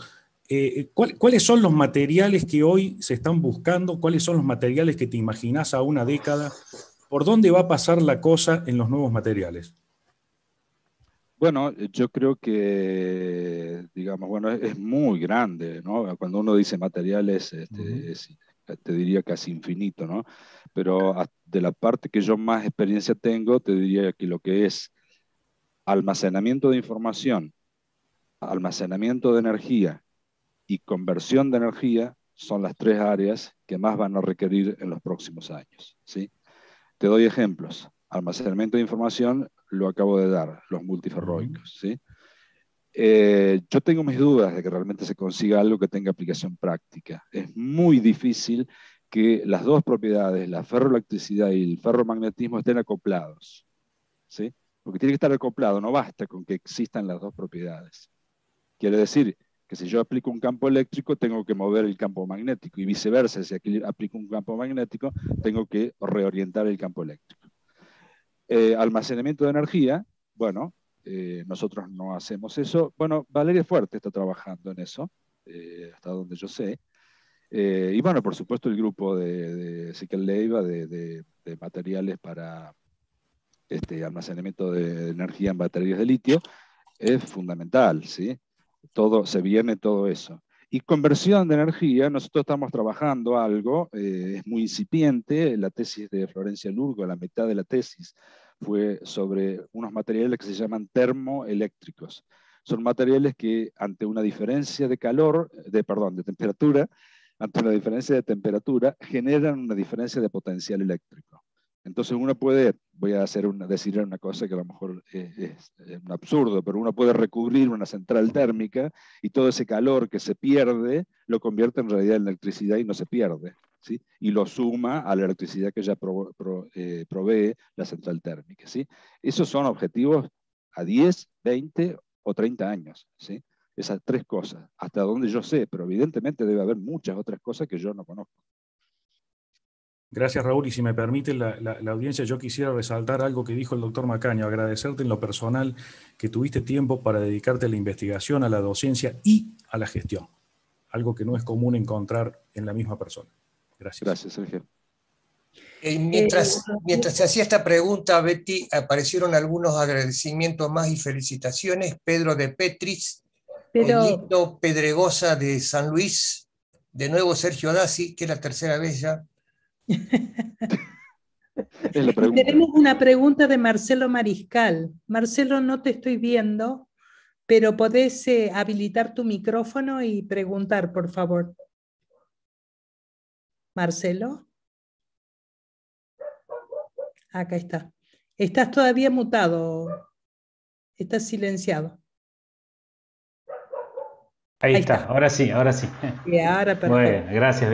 Eh, ¿cuáles son los materiales que hoy se están buscando? ¿Cuáles son los materiales que te imaginas a una década? ¿Por dónde va a pasar la cosa en los nuevos materiales? Bueno, yo creo que, digamos, bueno, es, muy grande, ¿no? Cuando uno dice materiales, este, te diría casi infinito, ¿no? Pero de la parte que yo más experiencia tengo, te diría que lo que es almacenamiento de información, almacenamiento de energía y conversión de energía son las tres áreas que más van a requerir en los próximos años. ¿sí? Te doy ejemplos. Almacenamiento de información, lo acabo de dar, los multiferroicos. ¿sí? Eh, yo tengo mis dudas de que realmente se consiga algo que tenga aplicación práctica. Es muy difícil que las dos propiedades, la ferroelectricidad y el ferromagnetismo, estén acoplados. ¿sí? Porque tiene que estar acoplado, no basta con que existan las dos propiedades. Quiere decir que si yo aplico un campo eléctrico, tengo que mover el campo magnético, y viceversa, si aquí aplico un campo magnético, tengo que reorientar el campo eléctrico. Eh, almacenamiento de energía, bueno, eh, nosotros no hacemos eso. Bueno, Valeria Fuerte está trabajando en eso, eh, hasta donde yo sé. y bueno, por supuesto, el grupo de, de Leiva de, de, materiales para este, almacenamiento de energía en baterías de litio es fundamental, ¿sí? todo, se viene todo eso. Y conversión de energía, nosotros estamos trabajando algo, eh, es muy incipiente, la tesis de Florencia Lurgo, la mitad de la tesis fue sobre unos materiales que se llaman termoeléctricos. Son materiales que ante una diferencia de calor, de, perdón, de temperatura, ante una diferencia de temperatura, generan una diferencia de potencial eléctrico. Entonces uno puede, voy a hacer una, decir una cosa que a lo mejor es, un absurdo, pero uno puede recubrir una central térmica y todo ese calor que se pierde lo convierte en realidad en electricidad y no se pierde. ¿sí? Y lo suma a la electricidad que ya eh, provee la central térmica. ¿sí? Esos son objetivos a 10, 20 o 30 años. ¿sí? Esas tres cosas, hasta donde yo sé, pero evidentemente debe haber muchas otras cosas que yo no conozco. Gracias, Raúl. Y si me permite la, audiencia, yo quisiera resaltar algo que dijo el doctor Macaño, agradecerte en lo personal que tuviste tiempo para dedicarte a la investigación, a la docencia y a la gestión, algo que no es común encontrar en la misma persona. Gracias. Gracias, Sergio. Eh, mientras, eh, mientras se hacía esta pregunta, Betty, aparecieron algunos agradecimientos más y felicitaciones. Pedro de Petris, Pedro Pedregosa de San Luis, de nuevo Sergio Dassi, que es la tercera vez ya Tenemos una pregunta de Marcelo Mariscal. Marcelo, no te estoy viendo, pero podés eh, habilitar tu micrófono y preguntar, por favor. Marcelo. Acá está. Estás todavía mutado. Estás silenciado. Ahí, está. ahora sí, ahora sí. ahora Bueno, gracias,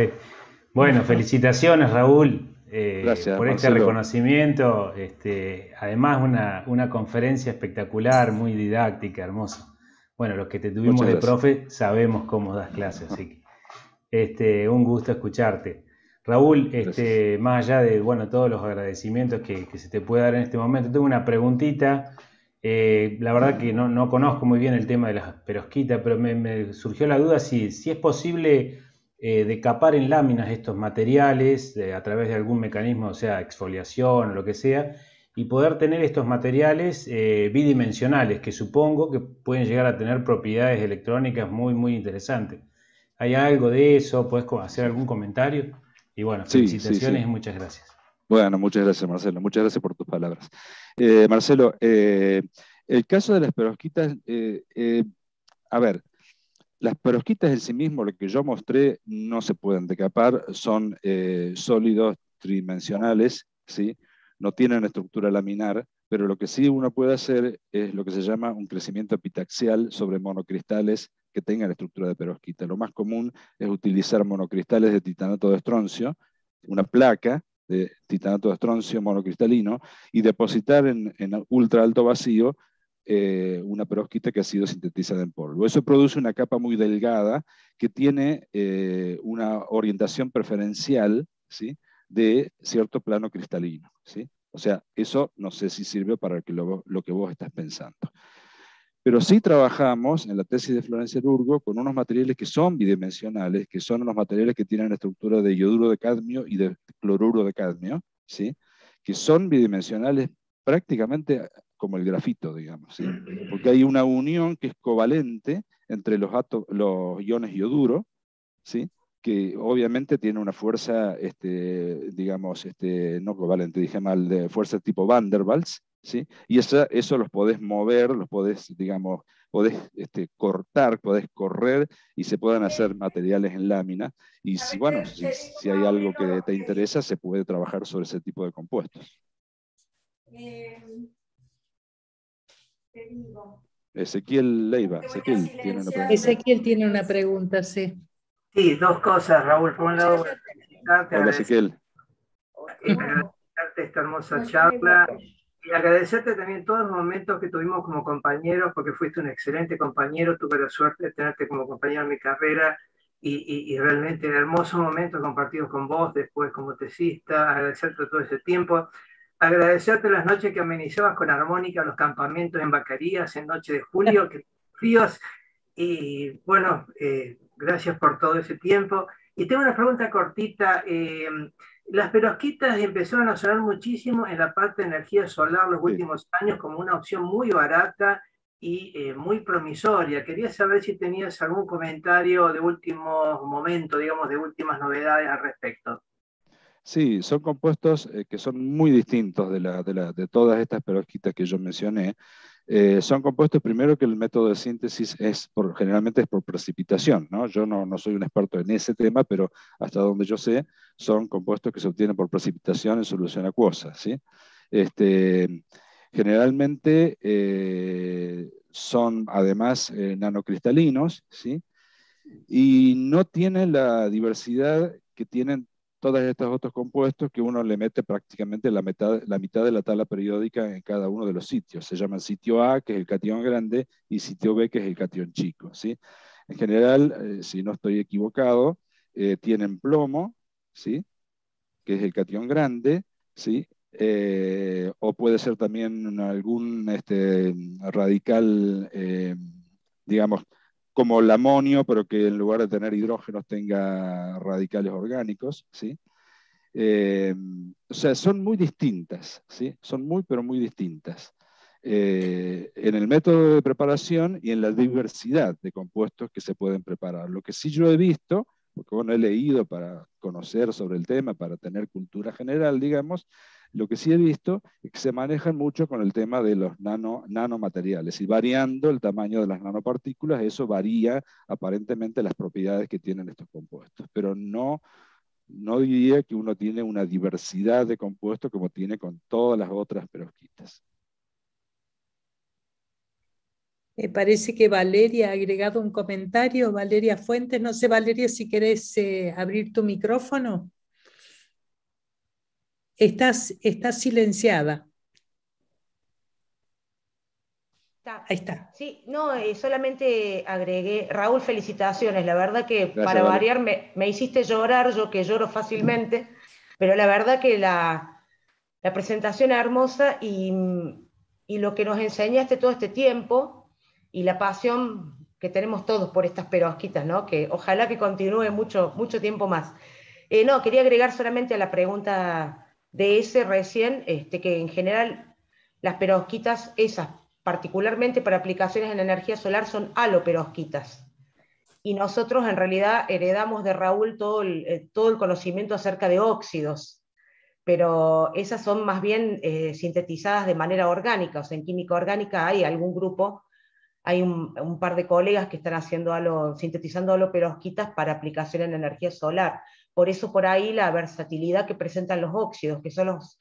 bueno, felicitaciones Raúl eh, por este reconocimiento. Este, además, una, conferencia espectacular, muy didáctica, hermosa. Bueno, los que te tuvimos de profe sabemos cómo das clases, así que este, un gusto escucharte. Raúl, este, más allá de bueno, todos los agradecimientos que, se te puede dar en este momento, tengo una preguntita. Eh, la verdad que no, conozco muy bien el tema de las perosquitas, pero me, surgió la duda si, si es posible eh, de capar en láminas estos materiales a través de algún mecanismo, o sea, exfoliación o lo que sea, y poder tener estos materiales eh, bidimensionales que supongo que pueden llegar a tener propiedades electrónicas muy, muy interesantes. ¿Hay algo de eso? ¿Puedes hacer algún comentario? Y bueno, felicitaciones y muchas gracias. Bueno, muchas gracias Marcelo, muchas gracias por tus palabras. Eh, Marcelo, El caso de las perovskitas, eh, eh, a ver, las perovskitas en sí mismos, lo que yo mostré, no se pueden decapar, son eh, sólidos tridimensionales, ¿sí? no tienen estructura laminar, pero lo que sí uno puede hacer es lo que se llama un crecimiento epitaxial sobre monocristales que tengan estructura de perovskita. Lo más común es utilizar monocristales de titanato de estroncio, una placa de titanato de estroncio monocristalino, y depositar en, ultra alto vacío eh, una perovskita que ha sido sintetizada en polvo. Eso produce una capa muy delgada que tiene eh, una orientación preferencial ¿sí? de cierto plano cristalino. ¿sí? O sea, eso no sé si sirve para lo, lo que vos estás pensando. Pero sí trabajamos en la tesis de Florencia Urgo con unos materiales que son bidimensionales, que son unos materiales que tienen la estructura de yoduro de cadmio y de cloruro de cadmio, ¿sí? que son bidimensionales prácticamente como el grafito, digamos, ¿sí? porque hay una unión que es covalente entre los, los iones yoduro, ¿sí? que obviamente tiene una fuerza, este, digamos, este, no covalente, dije mal, de fuerza tipo Van der Waals, ¿sí? y eso, eso los podés mover, los podés, digamos, podés este, cortar, podés correr y se pueden hacer materiales en lámina. Y si, bueno, si, si hay algo que te interesa, se puede trabajar sobre ese tipo de compuestos. Ezequiel Leiva, Ezequiel tiene una pregunta. Ezequiel tiene una pregunta, sí. Sí, dos cosas, Raúl. Por un lado, Hola, Ezequiel. agradecerte esta hermosa charla. y agradecerte también todos los momentos que tuvimos como compañeros, porque fuiste un excelente compañero, tuve la suerte de tenerte como compañero en mi carrera. Y, y, realmente hermosos momentos compartidos con vos, después como tesista, agradecerte todo ese tiempo, agradecerte las noches que amenizabas con armónica los campamentos en Vacarías en noche de julio, que fríos, y bueno, eh, Gracias por todo ese tiempo. Y tengo una pregunta cortita. Eh, las perosquitas empezaron a sonar muchísimo en la parte de energía solar los últimos años como una opción muy barata y eh, muy promisoria. Quería saber si tenías algún comentario de último momento, digamos, de últimas novedades al respecto. Sí, son compuestos eh, que son muy distintos de, la, todas estas perosquitas que yo mencioné. Eh, son compuestos primero que el método de síntesis es generalmente es por precipitación. ¿no? Yo no, soy un experto en ese tema, pero hasta donde yo sé, son compuestos que se obtienen por precipitación en solución acuosa. ¿sí? Este, generalmente eh, son además nanocristalinos ¿sí? y no tienen la diversidad que tienen todos estos otros compuestos que uno le mete prácticamente la mitad, la mitad de la tabla periódica en cada uno de los sitios. Se llama sitio A, que es el cation grande, y sitio B, que es el cation chico. ¿sí? En general, eh, si no estoy equivocado, eh, tienen plomo, ¿sí? que es el cation grande, ¿sí? Eh, o puede ser también algún este, radical, digamos, como el amonio, pero que en lugar de tener hidrógenos tenga radicales orgánicos, ¿sí? Eh, o sea, son muy distintas, ¿sí? Son muy, pero muy distintas. Eh, en el método de preparación y en la diversidad de compuestos que se pueden preparar. Lo que sí yo he visto, porque bueno, he leído para conocer sobre el tema, para tener cultura general, digamos, lo que sí he visto es que se manejan mucho con el tema de los nano, nanomateriales y variando el tamaño de las nanopartículas, eso varía aparentemente las propiedades que tienen estos compuestos, pero no, no diría que uno tiene una diversidad de compuestos como tiene con todas las otras perovskitas. Me parece que Valeria ha agregado un comentario. Valeria Fuentes, no sé, Valeria, si querés eh, abrir tu micrófono. Estás, silenciada. Ahí está. Sí, no, eh, solamente agregué, Raúl, felicitaciones. La verdad que para variar me, hiciste llorar, yo que lloro fácilmente, pero la verdad que la, presentación es hermosa y, lo que nos enseñaste todo este tiempo y la pasión que tenemos todos por estas perosquitas, ¿no? Que ojalá que continúe mucho, mucho tiempo más. Eh, no, quería agregar solamente a la pregunta de ese recién, este, que en general las perovskitas, esas particularmente para aplicaciones en energía solar, son aloperovskitas. Y nosotros en realidad heredamos de Raúl todo el, eh, todo el conocimiento acerca de óxidos. pero esas son más bien eh, sintetizadas de manera orgánica, o sea, en química orgánica hay algún grupo, hay un, par de colegas que están haciendo algo, sintetizando holoperovskitas para aplicación en energía solar. Por eso por ahí la versatilidad que presentan los óxidos, que son los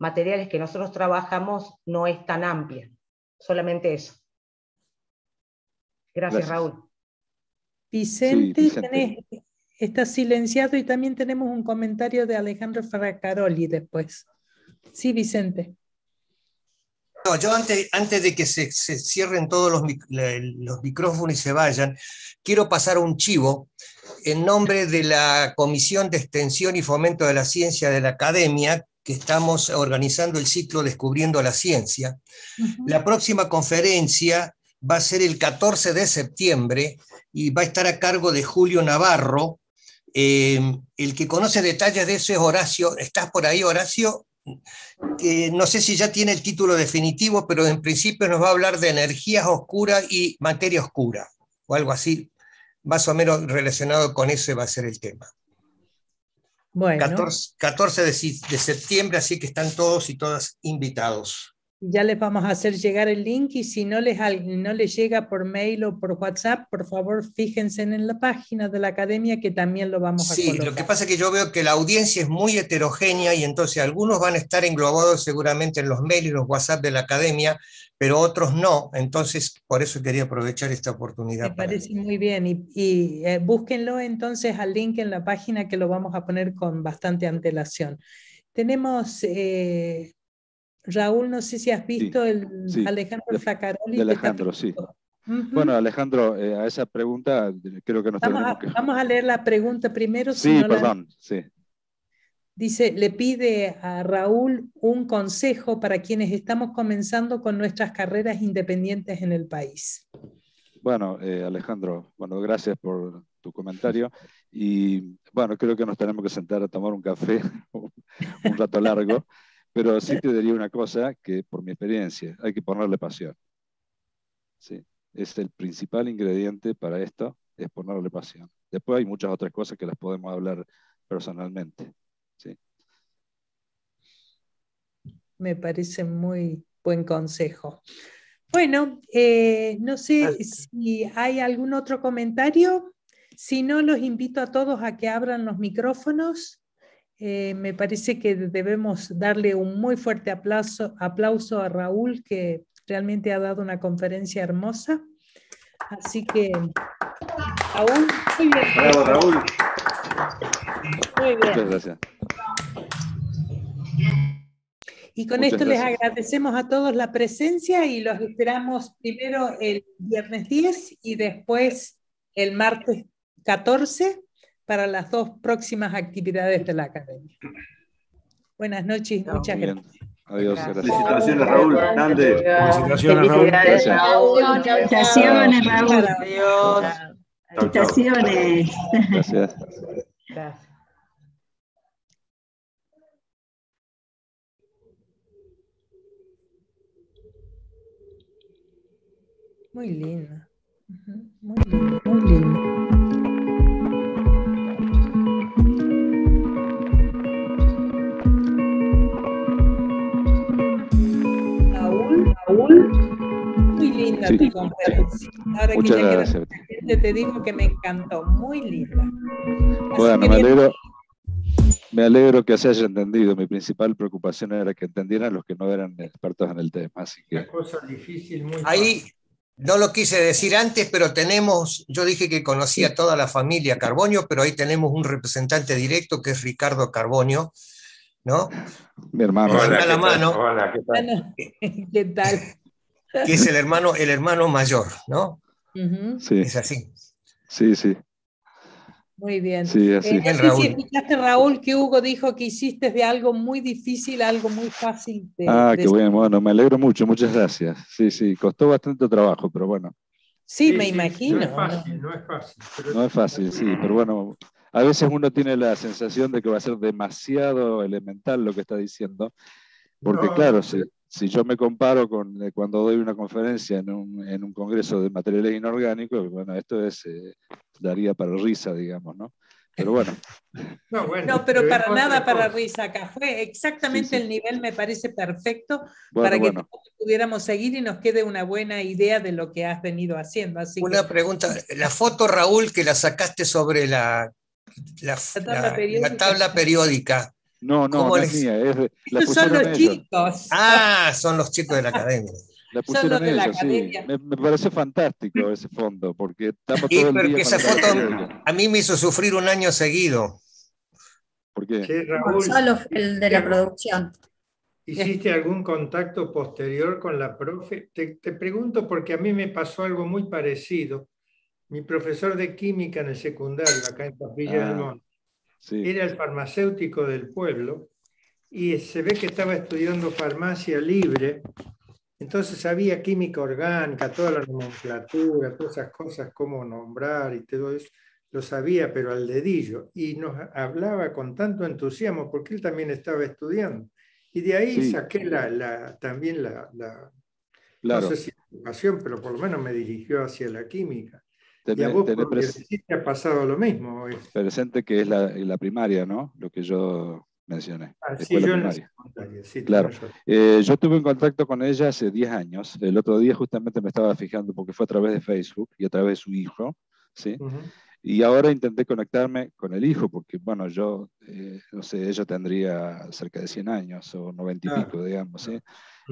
materiales que nosotros trabajamos, no es tan amplia. Solamente eso. Gracias, Raúl. Vicente, está silenciado y también tenemos un comentario de Alejandro Fracaroli después. Sí, Vicente. No, yo antes, antes de que se, cierren todos los, los, micrófonos y se vayan, quiero pasar un chivo en nombre de la Comisión de Extensión y Fomento de la Ciencia de la Academia, que estamos organizando el ciclo Descubriendo la Ciencia. La próxima conferencia va a ser el 14 de septiembre y va a estar a cargo de Julio Navarro. Eh, el que conoce detalles de eso es Horacio. ¿Estás por ahí, Horacio? no sé si ya tiene el título definitivo, pero en principio nos va a hablar de energías oscuras y materia oscura, o algo así, más o menos relacionado con eso va a ser el tema. Bueno. 14, de septiembre, así que están todos y todas invitados ya les vamos a hacer llegar el link y si no les, no les llega por mail o por WhatsApp, por favor fíjense en la página de la academia que también lo vamos a Sí, lo que pasa es que yo veo que la audiencia es muy heterogénea y entonces algunos van a estar englobados seguramente en los mails y los WhatsApp de la academia, pero otros no. Entonces, por eso quería aprovechar esta oportunidad. Me parece muy bien y, eh, búsquenlo entonces al link en la página que lo vamos a poner con bastante antelación. Tenemos... Eh, Raúl, no sé si has visto el Alejandro Zacaroli. Alejandro, sí. Bueno, Alejandro, eh, a esa pregunta creo que nos vamos a, Vamos a leer la pregunta primero. Sí, perdón, sí. Dice, le pide a Raúl un consejo para quienes estamos comenzando con nuestras carreras independientes en el país. Bueno, eh, Alejandro, bueno, gracias por tu comentario. Y bueno, creo que nos tenemos que sentar a tomar un café un rato largo. Pero sí te diría una cosa que por mi experiencia, hay que ponerle pasión. ¿Sí? Es el principal ingrediente para esto, es ponerle pasión. Después hay muchas otras cosas que las podemos hablar personalmente. ¿sí? Me parece muy buen consejo. Bueno, eh, no sé ah. si hay algún otro comentario. Si no, los invito a todos a que abran los micrófonos eh, me parece que debemos darle un muy fuerte aplauso, aplauso a Raúl, que realmente ha dado una conferencia hermosa. Así que, Raúl, muy bien. Bravo, Raúl. Muy bien. Muchas gracias. Y con esto les agradecemos a todos la presencia y los esperamos primero el viernes 10 y después el martes 14 para las dos próximas actividades de la academia. Buenas noches, muchas gracias. Adiós, Felicitaciones, Raúl. Grande. Felicitaciones, Raúl. Felicitaciones, Raúl. Adiós. Felicitaciones. Gracias. Gracias. Muy lindo. Muy lindo, muy lindo. Tu conferencia. Ahora Muchas que gracias. te digo que me encantó, muy linda. bueno, me alegro, me alegro que se haya entendido. Mi principal preocupación era que entendieran los que no eran expertos en el tema. Así que... cosa difícil, muy Ahí no lo quise decir antes, pero tenemos, yo dije que conocía a toda la familia Carbonio, pero ahí tenemos un representante directo que es Ricardo Carbonio, ¿no? Mi hermano. Hola, la mano, Hola, ¿qué tal? ¿qué tal? Que es el hermano, el hermano mayor, ¿no? Sí. Es así. Sí, sí. Muy bien. Sí, así. Eh, no sé si escuchaste, Raúl, que Hugo dijo que hiciste de algo muy difícil algo muy fácil. De, ah, qué bueno, bueno, me alegro mucho, muchas gracias. Sí, sí, costó bastante trabajo, pero bueno. Sí, me imagino. No es fácil, no es fácil. No es fácil, sí, pero bueno, a veces uno tiene la sensación de que va a ser demasiado elemental lo que está diciendo, porque claro, si, si, yo me comparo con eh, cuando doy una conferencia en un, en un, congreso de materiales inorgánicos, bueno, esto es, eh, daría para risa, digamos, ¿no? Pero bueno. No, pero, para nada para risa acá. Fue exactamente el nivel, me parece perfecto para que pudiéramos seguir y nos quede una buena idea de lo que has venido haciendo. Así una pregunta, la foto Raúl que la sacaste sobre la, la, tabla, periódica. No, no, no es mía. Es son los chicos. Ah, son los chicos de la academia. La pusieron ellos, sí. Me, me, parece fantástico ese fondo, porque estamos todo el día esa foto a mí me hizo sufrir un año seguido. ¿Por qué? Solo el de la producción. ¿Hiciste algún contacto posterior con la profe? Te, te, pregunto porque a mí me pasó algo muy parecido. Mi profesor de química en el secundario, acá en Papilla del ah, Era el farmacéutico del pueblo y se ve que estaba estudiando farmacia libre entonces había química orgánica, toda la nomenclatura, todas esas cosas, cómo nombrar y todo eso, lo sabía, pero al dedillo. Y nos hablaba con tanto entusiasmo, porque él también estaba estudiando. Y de ahí saqué la, también la, no sé si pasión, pero por lo menos me dirigió hacia la química. Y a vos, te ha pasado lo mismo. Presente que es la, la primaria, ¿no? Lo que yo mencioné. Ah, sí, yo claro. Eh, yo tuve en contacto con ella hace 10 años. El otro día justamente me estaba fijando porque fue a través de Facebook y a través de su hijo, ¿sí? Y ahora intenté conectarme con el hijo porque, bueno, yo, eh, no sé, ella tendría cerca de 100 años o 90 y pico, digamos, ¿sí?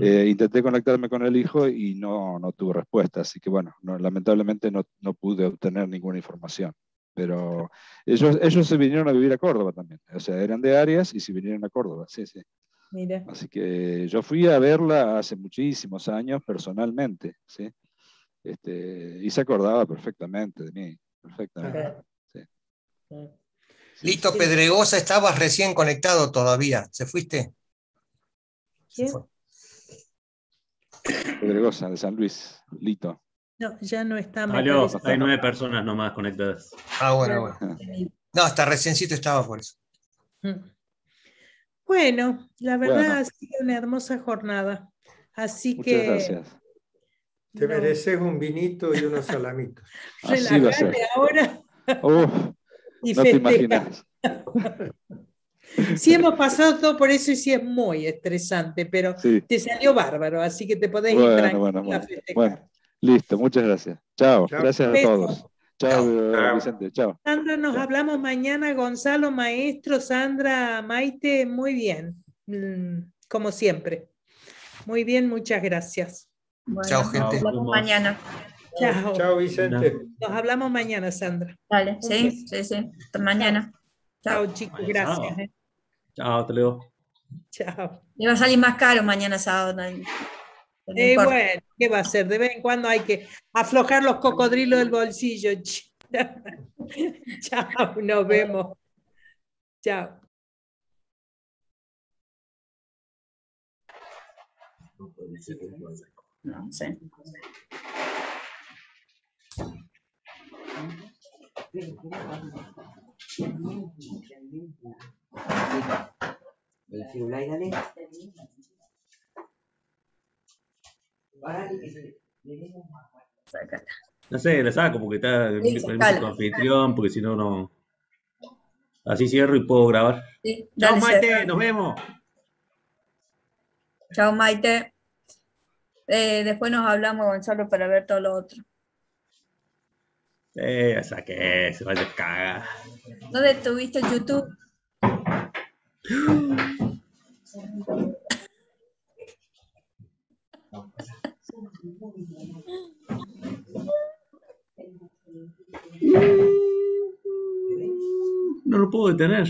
Eh, intenté conectarme con el hijo y no, no tuve respuesta, así que, bueno, lamentablemente no, no pude obtener ninguna información pero ellos, ellos se vinieron a vivir a Córdoba también, o sea, eran de Arias y se vinieron a Córdoba, sí, sí. Mira. Así que yo fui a verla hace muchísimos años personalmente, ¿sí? Este, y se acordaba perfectamente de mí, perfectamente. Sí. Lito Pedregosa, estabas recién conectado todavía, ¿se fuiste? ¿Quién? Pedregosa, de San Luis, Lito. No, ya no está. Aló, hay nueve personas nomás conectadas. Ah, bueno, bueno. No, hasta reciencito estaba por eso. Mm. Bueno, la verdad ha sido una hermosa jornada. Así Muchas que. Gracias. Te mereces un vinito y unos salamitos. Relajate ahora. y no te imaginas. Sí hemos pasado todo por eso y sí es muy estresante, pero te salió bárbaro, así que te podés ir tranquilo a festejar. Listo, muchas gracias. Chao, gracias a todos. Chao, Vicente. Chao. Sandra, nos hablamos mañana. Gonzalo, maestro, Sandra, Maite, muy bien. Mm, como siempre. Muy bien, muchas gracias. Chao, gente. Nos hablamos mañana. Chao. Chao, Vicente. Nos hablamos mañana, Sandra. Dale, sí, sí, sí. Hasta mañana. Chao, chicos, gracias. Eh. Chao, te leo. Chao. Le va a salir más caro mañana sábado. Eh, bueno, ¿qué va a ser? De vez en cuando hay que aflojar los cocodrilos del bolsillo. Chao, nos vemos. Chao. No sé. No sé, la saco porque está el anfitrión, porque si no, no. Así cierro y puedo grabar. Chao, Maite, nos vemos. Chao, Maite. Eh, después nos hablamos, Gonzalo, para ver todo lo otro. Eh, saqué, se vaya a cagar. ¿Dónde estuviste en YouTube? No lo puedo detener.